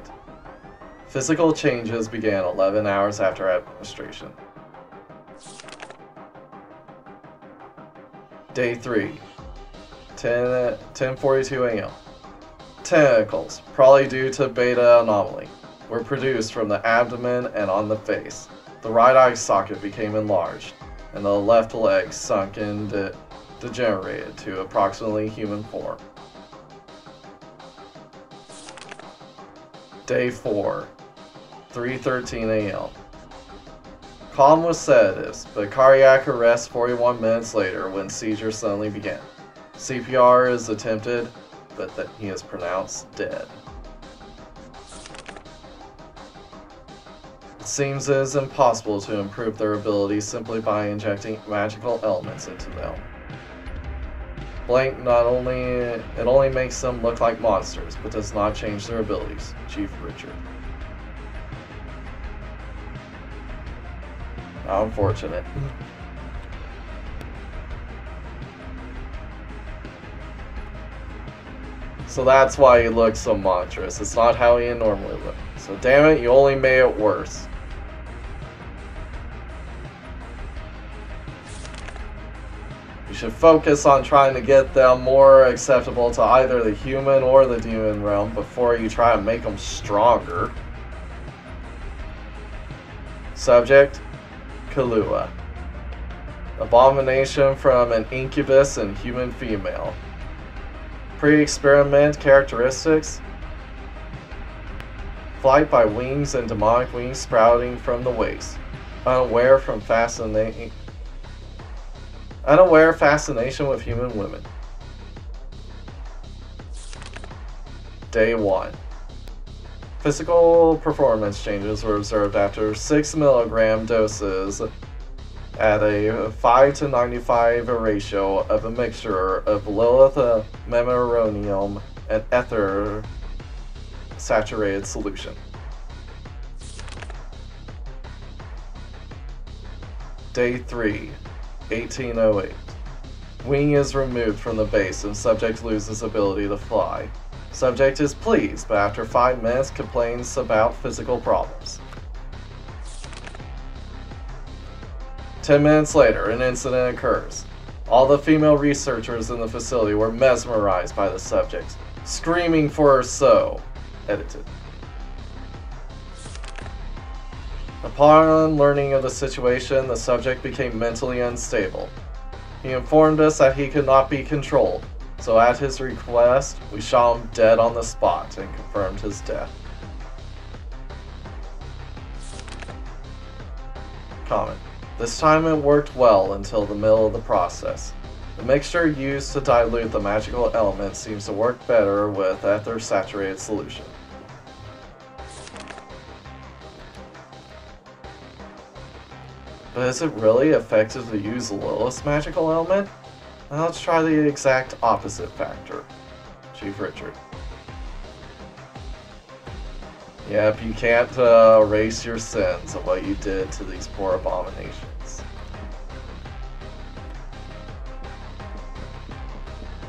Physical changes began 11 hours after administration. Day 3 10, 10.42 a.m. Tentacles, probably due to beta anomaly, were produced from the abdomen and on the face. The right eye socket became enlarged, and the left leg sunk and de degenerated to approximately human form. Day 4, 3.13 a.m. calm with sedatives, but cardiac arrest 41 minutes later when seizure suddenly began. CPR is attempted, but that he is pronounced dead. Seems it is impossible to improve their abilities simply by injecting magical elements into them. Blank not only it only makes them look like monsters, but does not change their abilities. Chief Richard. How unfortunate. So that's why he looks so monstrous. It's not how he normally looks. So damn it, you only made it worse. You should focus on trying to get them more acceptable to either the human or the demon realm before you try to make them stronger. Subject, Kalua. Abomination from an incubus and human female. Pre-experiment characteristics. Flight by wings and demonic wings sprouting from the waist. Unaware from fascinating unaware fascination with human women. Day 1. Physical performance changes were observed after 6 milligram doses at a 5 to 95 ratio of a mixture of Lilith uh, memeronium and ether saturated solution. Day 3, 1808. Wing is removed from the base and subject loses ability to fly. Subject is pleased, but after 5 minutes complains about physical problems. 10 minutes later, an incident occurs. All the female researchers in the facility were mesmerized by the subject, screaming for her so. Edited. Upon learning of the situation, the subject became mentally unstable. He informed us that he could not be controlled, so at his request, we shot him dead on the spot and confirmed his death. Comment. This time it worked well until the middle of the process. The mixture used to dilute the magical element seems to work better with ether saturated solution. But is it really effective to use lowest magical element? Now let's try the exact opposite factor. Chief Richard. Yep, you can't uh, erase your sins of what you did to these poor abominations.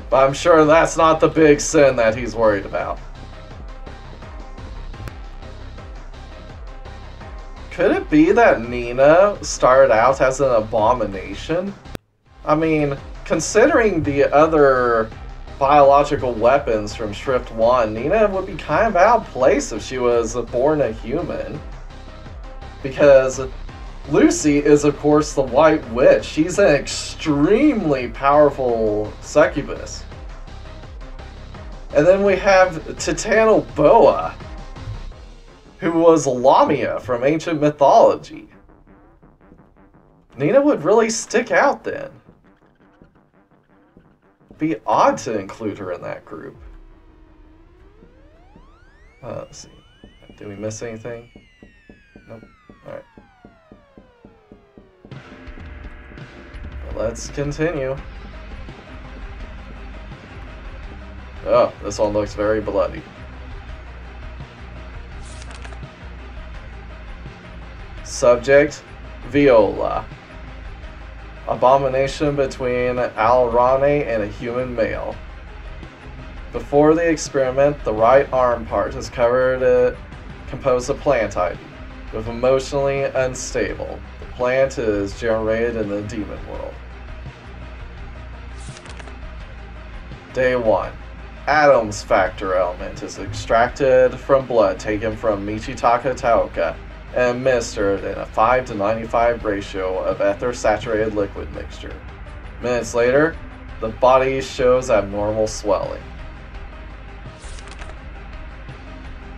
But I'm sure that's not the big sin that he's worried about. Could it be that Nina started out as an abomination? I mean, considering the other biological weapons from Shrift 1, Nina would be kind of out of place if she was born a human. Because Lucy is, of course, the White Witch. She's an extremely powerful succubus. And then we have Titanoboa who was Lamia from ancient mythology. Nina would really stick out then. Be odd to include her in that group. Uh, let's see. Did we miss anything? Nope. Alright. Let's continue. Oh, this one looks very bloody. Subject, Viola. Abomination between Alraune and a human male. Before the experiment, the right arm part is covered uh, composed of plant ivy, with emotionally unstable. The plant is generated in the demon world. Day 1. Adam's factor element is extracted from blood taken from Michitaka Taoka and administered in a 5 to 95 ratio of ether saturated liquid mixture. Minutes later, the body shows abnormal swelling.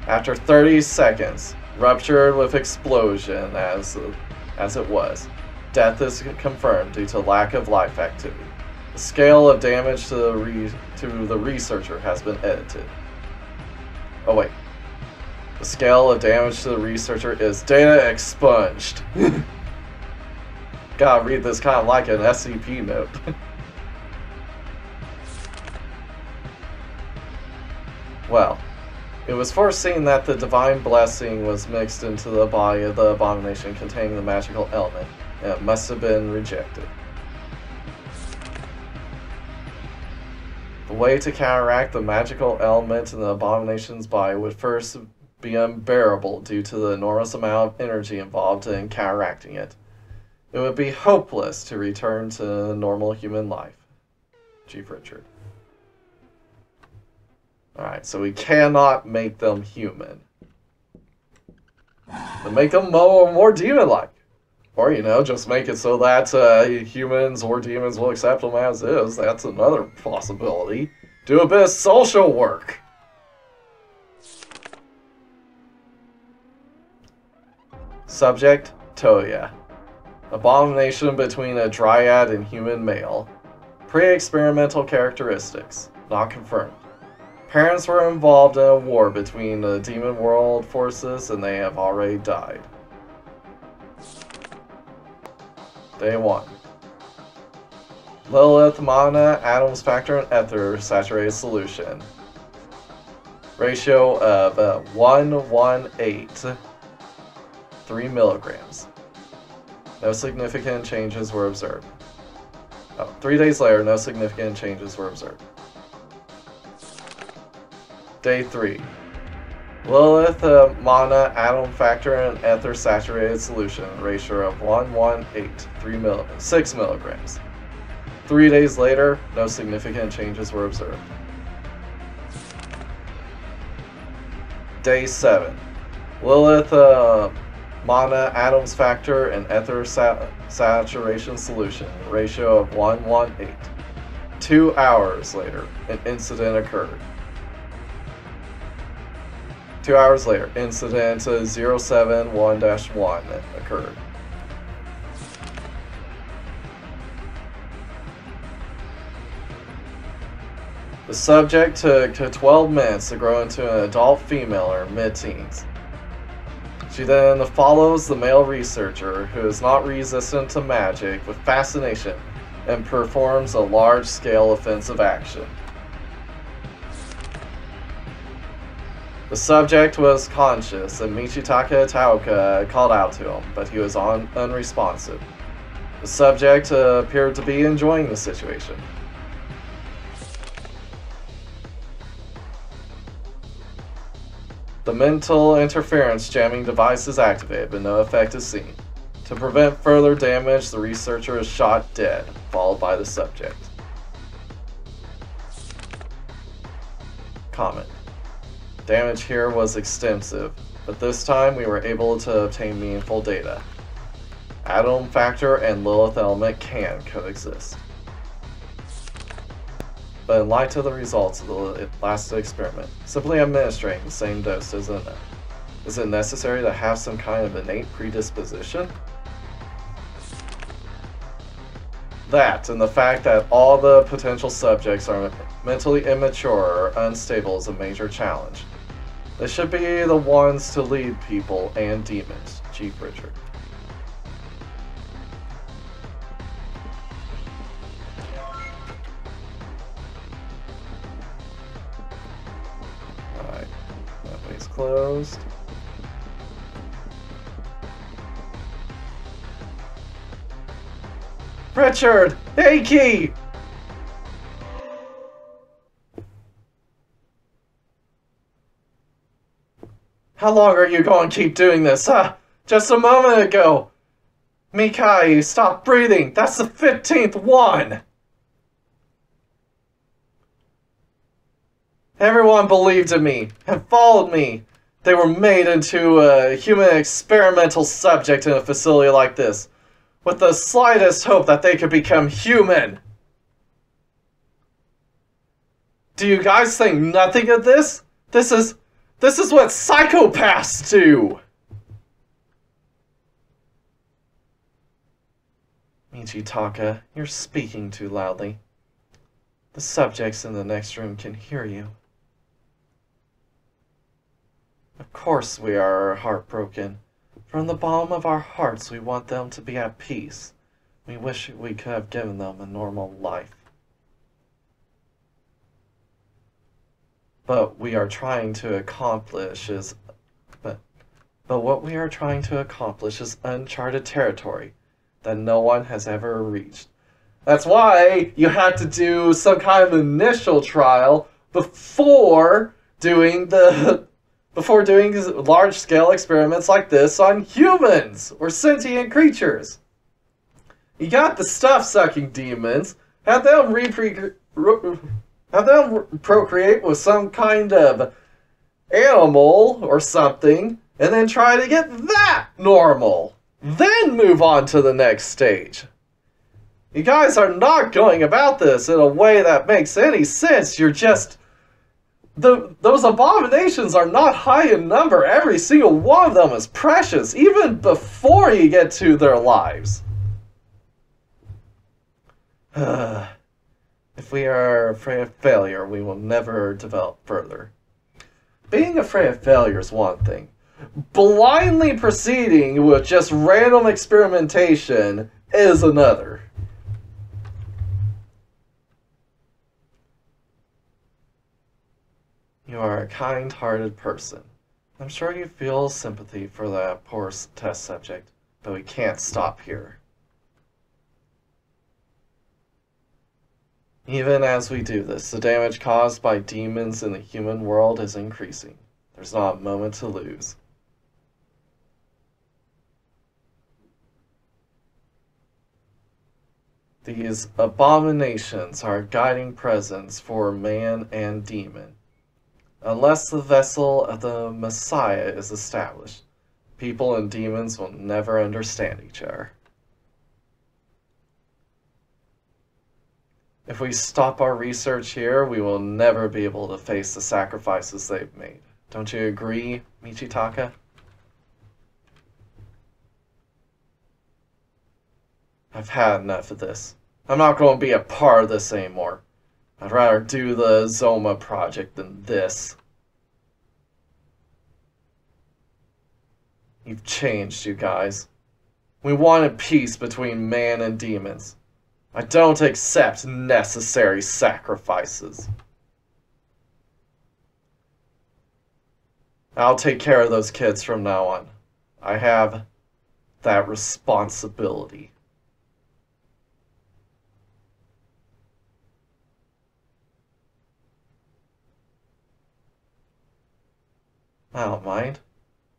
After 30 seconds, ruptured with explosion as as it was. Death is confirmed due to lack of life activity. The scale of damage to the, to the researcher has been edited. Oh wait. The scale of damage to the researcher is data expunged. Gotta read this kind of like an SCP note. well, it was foreseen that the divine blessing was mixed into the body of the abomination containing the magical element, and it must have been rejected. The way to counteract the magical element in the abomination's body would first be unbearable due to the enormous amount of energy involved in counteracting it. It would be hopeless to return to normal human life. Chief Richard. Alright, so we cannot make them human. But make them more, more demon-like. Or, you know, just make it so that uh, humans or demons will accept them as is. That's another possibility. Do a bit of social work. Subject, Toya. Abomination between a dryad and human male. Pre-experimental characteristics. Not confirmed. Parents were involved in a war between the Demon World forces and they have already died. Day 1. Lilith, Mana, Adam's Factor, and Ether Saturated Solution. Ratio of uh, 118. 3 milligrams. No significant changes were observed. Oh, three days later, no significant changes were observed. Day 3. Lilith, uh, mana, Adam factor, and ether saturated solution, ratio of 118, 3 mil 6 milligrams. Three days later, no significant changes were observed. Day 7. Lilith, uh, mana, Adam's factor, and ether sa saturation solution, ratio of 118. Two hours later, an incident occurred. Two hours later, incident 071-1 occurred. The subject took 12 minutes to grow into an adult female or mid-teens. She then follows the male researcher, who is not resistant to magic, with fascination and performs a large-scale offensive action. The subject was conscious, and Michitaka Taoka called out to him, but he was on unresponsive. The subject uh, appeared to be enjoying the situation. The mental interference jamming device is activated, but no effect is seen. To prevent further damage, the researcher is shot dead, followed by the subject. Comment. Damage here was extensive, but this time we were able to obtain meaningful data. Adam Factor and Lilith Element can coexist. But in light of the results of the last experiment, simply administering the same dose isn't enough. Is it necessary to have some kind of innate predisposition? That, and the fact that all the potential subjects are mentally immature or unstable is a major challenge. They should be the ones to lead people and demons, Chief Richard. Closed. Richard! Hey, Key! How long are you going to keep doing this, huh? Just a moment ago. Mikai, stop breathing. That's the 15th one. Everyone believed in me and followed me. They were made into a human experimental subject in a facility like this, with the slightest hope that they could become human. Do you guys think nothing of this? This is... This is what psychopaths do! Michitaka, you're speaking too loudly. The subjects in the next room can hear you. Of course we are heartbroken. From the bottom of our hearts, we want them to be at peace. We wish we could have given them a normal life. But we are trying to accomplish is but but what we are trying to accomplish is uncharted territory that no one has ever reached. That's why you had to do some kind of initial trial before doing the before doing large scale experiments like this on humans or sentient creatures. You got the stuff sucking demons, have them have them procreate with some kind of animal or something, and then try to get that normal. Then move on to the next stage. You guys are not going about this in a way that makes any sense. You're just the those abominations are not high in number. Every single one of them is precious, even before you get to their lives. if we are afraid of failure, we will never develop further. Being afraid of failure is one thing. Blindly proceeding with just random experimentation is another. You are a kind-hearted person. I'm sure you feel sympathy for that poor test subject, but we can't stop here. Even as we do this, the damage caused by demons in the human world is increasing. There's not a moment to lose. These abominations are a guiding presence for man and demon. Unless the vessel of the Messiah is established, people and demons will never understand each other. If we stop our research here, we will never be able to face the sacrifices they've made. Don't you agree, Michitaka? I've had enough of this. I'm not going to be a part of this anymore. I'd rather do the Zoma project than this. You've changed, you guys. We wanted peace between man and demons. I don't accept necessary sacrifices. I'll take care of those kids from now on. I have that responsibility. I don't mind.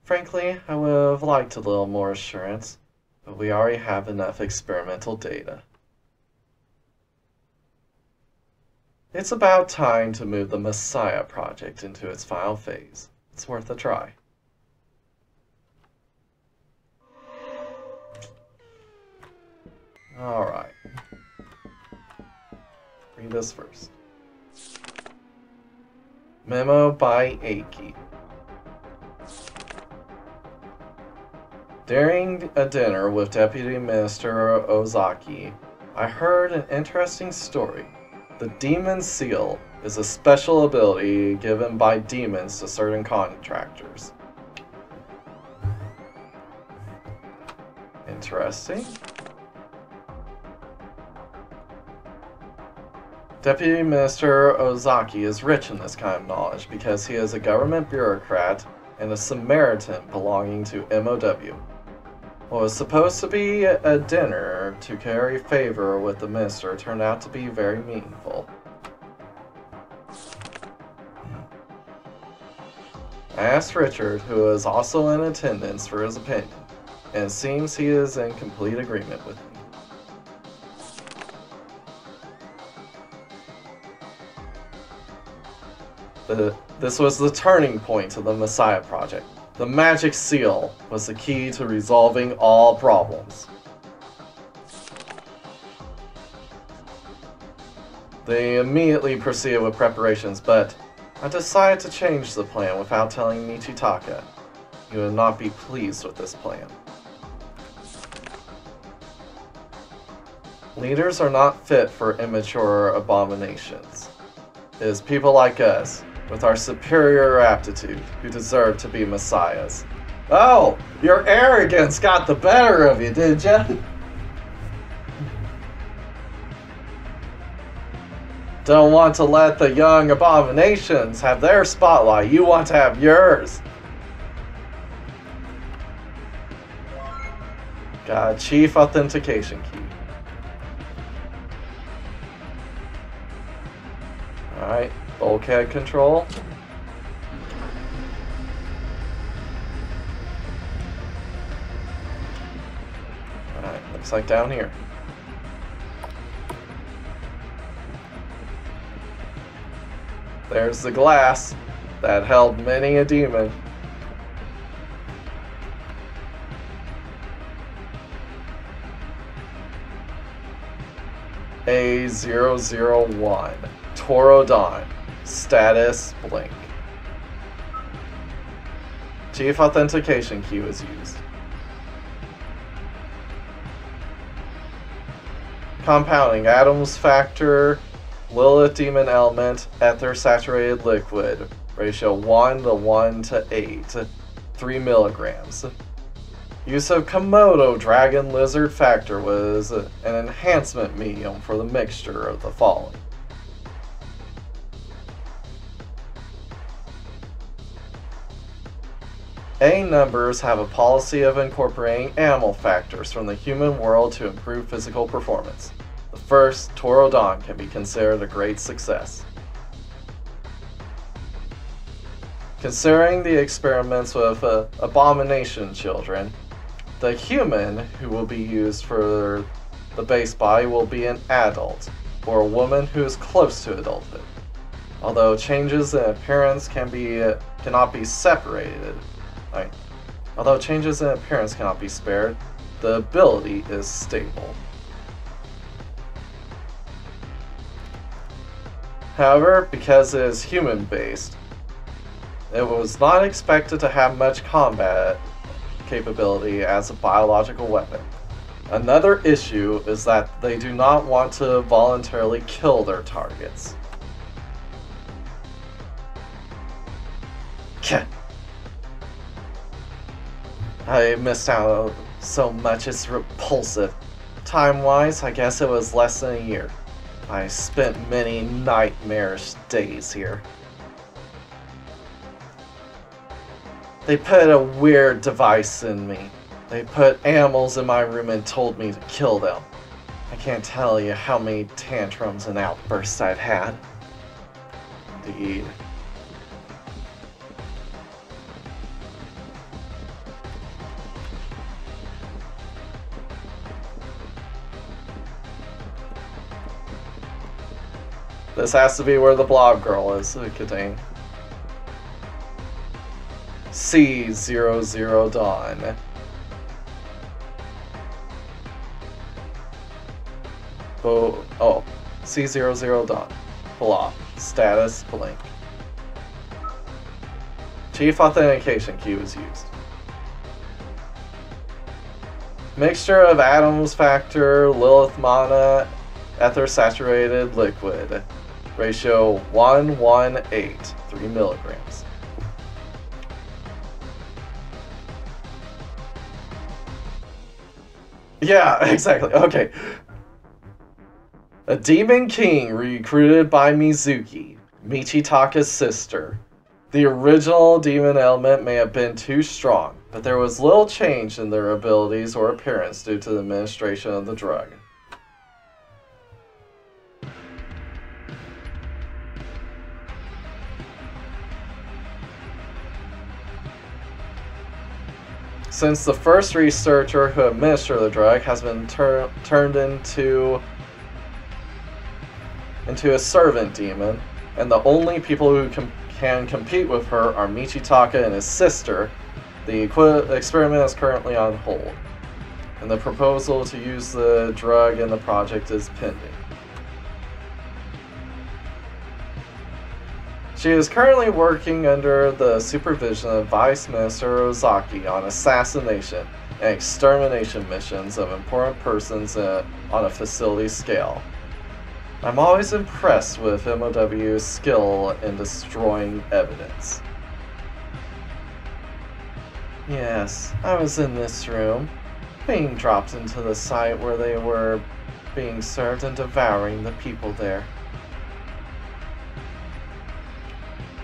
Frankly, I would have liked a little more assurance, but we already have enough experimental data. It's about time to move the Messiah project into its final phase. It's worth a try. Alright. Read this first. Memo by Aki. During a dinner with Deputy Minister Ozaki, I heard an interesting story. The Demon Seal is a special ability given by demons to certain contractors. Interesting. Deputy Minister Ozaki is rich in this kind of knowledge because he is a government bureaucrat and a Samaritan belonging to MOW. What was supposed to be a dinner to carry favor with the minister turned out to be very meaningful. I asked Richard, who was also in attendance, for his opinion, and it seems he is in complete agreement with me. The, this was the turning point of the Messiah Project. The magic seal was the key to resolving all problems. They immediately proceeded with preparations, but I decided to change the plan without telling Michitaka. You would not be pleased with this plan. Leaders are not fit for immature abominations. It is people like us, with our superior aptitude, who deserve to be messiahs. Oh, your arrogance got the better of you, did ya? Don't want to let the young abominations have their spotlight. You want to have yours. Got chief authentication key. Alright, bulkhead control. Alright, looks like down here. There's the glass that held many a demon. A001. Taurodon. Status blink. Chief authentication key was used. Compounding Adam's factor, Lilith demon element, ether saturated liquid, ratio 1 to 1 to 8, 3 milligrams. Use of Komodo dragon lizard factor was an enhancement medium for the mixture of the following. A numbers have a policy of incorporating animal factors from the human world to improve physical performance. The first, Taurodon, can be considered a great success. Considering the experiments with uh, abomination children, the human who will be used for the base body will be an adult, or a woman who is close to adulthood. Although changes in appearance can be uh, cannot be separated, Although changes in appearance cannot be spared, the ability is stable. However, because it is human based, it was not expected to have much combat capability as a biological weapon. Another issue is that they do not want to voluntarily kill their targets. I missed out so much, it's repulsive. Time-wise, I guess it was less than a year. I spent many nightmarish days here. They put a weird device in me. They put animals in my room and told me to kill them. I can't tell you how many tantrums and outbursts I've had. Indeed. This has to be where the blob girl is contained. C00 Dawn. Oh, oh, C00 Dawn. Blah. Status blink. Chief authentication key was used. Mixture of Adam's factor, Lilith mana, ether saturated liquid. Ratio 118, 3 milligrams. Yeah, exactly. Okay. A demon king recruited by Mizuki, Michitaka's sister. The original demon element may have been too strong, but there was little change in their abilities or appearance due to the administration of the drug. Since the first researcher who administered the drug has been tur turned into into a servant demon, and the only people who com can compete with her are Michitaka and his sister, the experiment is currently on hold, and the proposal to use the drug in the project is pending. She is currently working under the supervision of Vice Minister Ozaki on assassination and extermination missions of important persons uh, on a facility scale. I'm always impressed with MOW's skill in destroying evidence. Yes, I was in this room, being dropped into the site where they were being served and devouring the people there.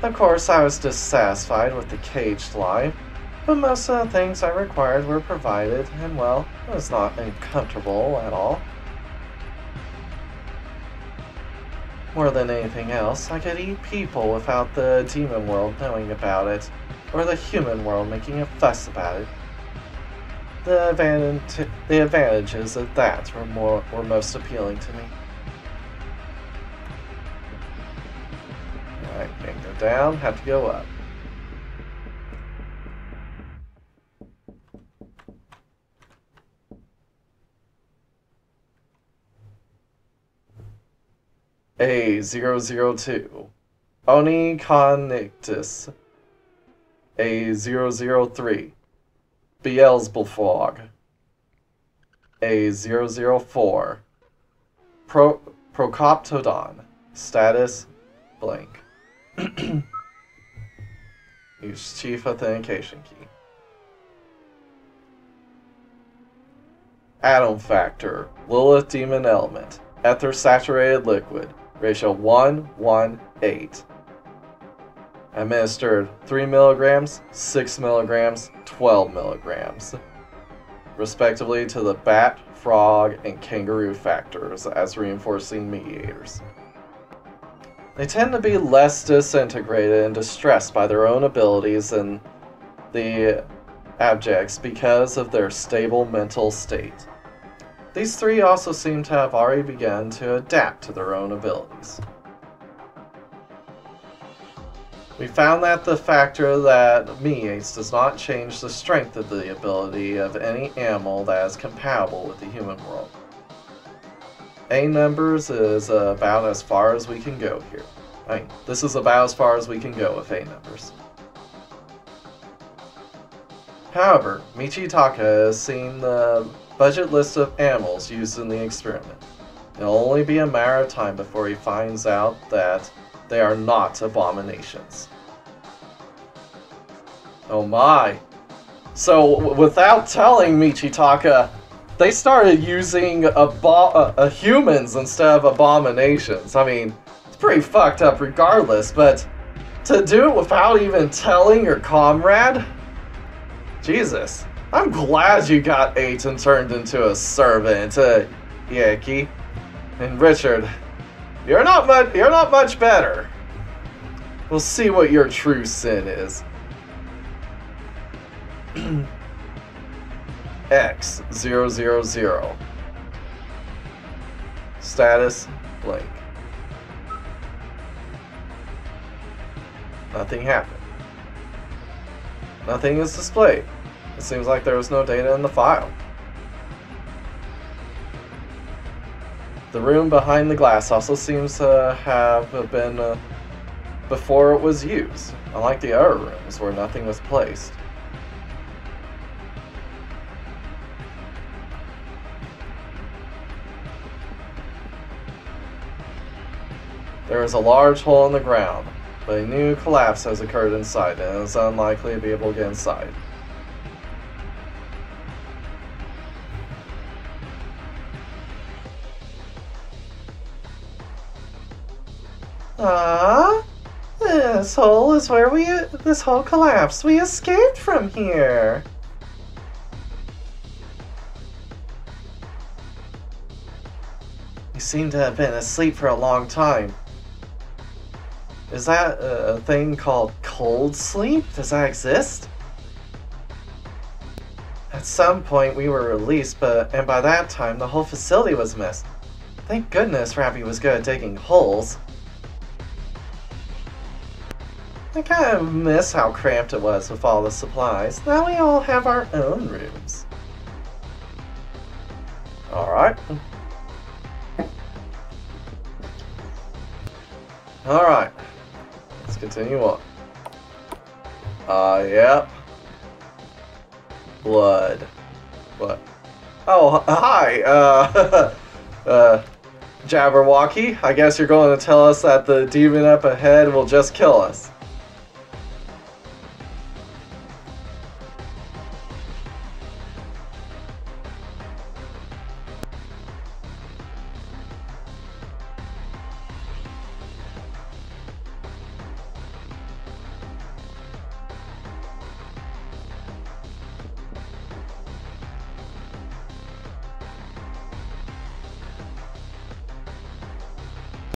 Of course, I was dissatisfied with the caged life, but most of the things I required were provided, and well, it was not uncomfortable at all. More than anything else, I could eat people without the demon world knowing about it, or the human world making a fuss about it. The, advantage, the advantages of that were, more, were most appealing to me. Down, have to go up. A002 Oni Connictus A003 Beelzebufog A004 Pro Procoptodon. Status blank Use Chief Authentication Key. Adam Factor, Lilith Demon Element, Ether Saturated Liquid, ratio 118. Administered 3 milligrams, 6 milligrams, 12 milligrams, respectively to the bat, frog, and kangaroo factors as reinforcing mediators. They tend to be less disintegrated and distressed by their own abilities than the abjects because of their stable mental state. These three also seem to have already begun to adapt to their own abilities. We found that the factor that mediates does not change the strength of the ability of any animal that is compatible with the human world. A numbers is about as far as we can go here. I mean, this is about as far as we can go with A numbers. However, Michitaka has seen the budget list of animals used in the experiment. It'll only be a matter of time before he finds out that they are not abominations. Oh my. So, without telling Michitaka, they started using abo- uh, humans instead of abominations. I mean, it's pretty fucked up regardless, but to do it without even telling your comrade? Jesus. I'm glad you got eight and turned into a servant, uh, Yankee. And Richard, you're not much you're not much better. We'll see what your true sin is. X zero zero zero. Status blank. Nothing happened. Nothing is displayed. It seems like there was no data in the file. The room behind the glass also seems to have been uh, before it was used, unlike the other rooms where nothing was placed. There is a large hole in the ground, but a new collapse has occurred inside and it is unlikely to be able to get inside. Ah, this hole is where we, this hole collapsed. We escaped from here. You seem to have been asleep for a long time. Is that a thing called cold sleep? Does that exist? At some point we were released, but and by that time the whole facility was missed. Thank goodness Ravi was good at digging holes. I kind of miss how cramped it was with all the supplies. Now we all have our own rooms. Alright. Alright. Continue on. Uh, yep. Blood. What? Oh, hi. Uh, uh, Jabberwocky. I guess you're going to tell us that the demon up ahead will just kill us.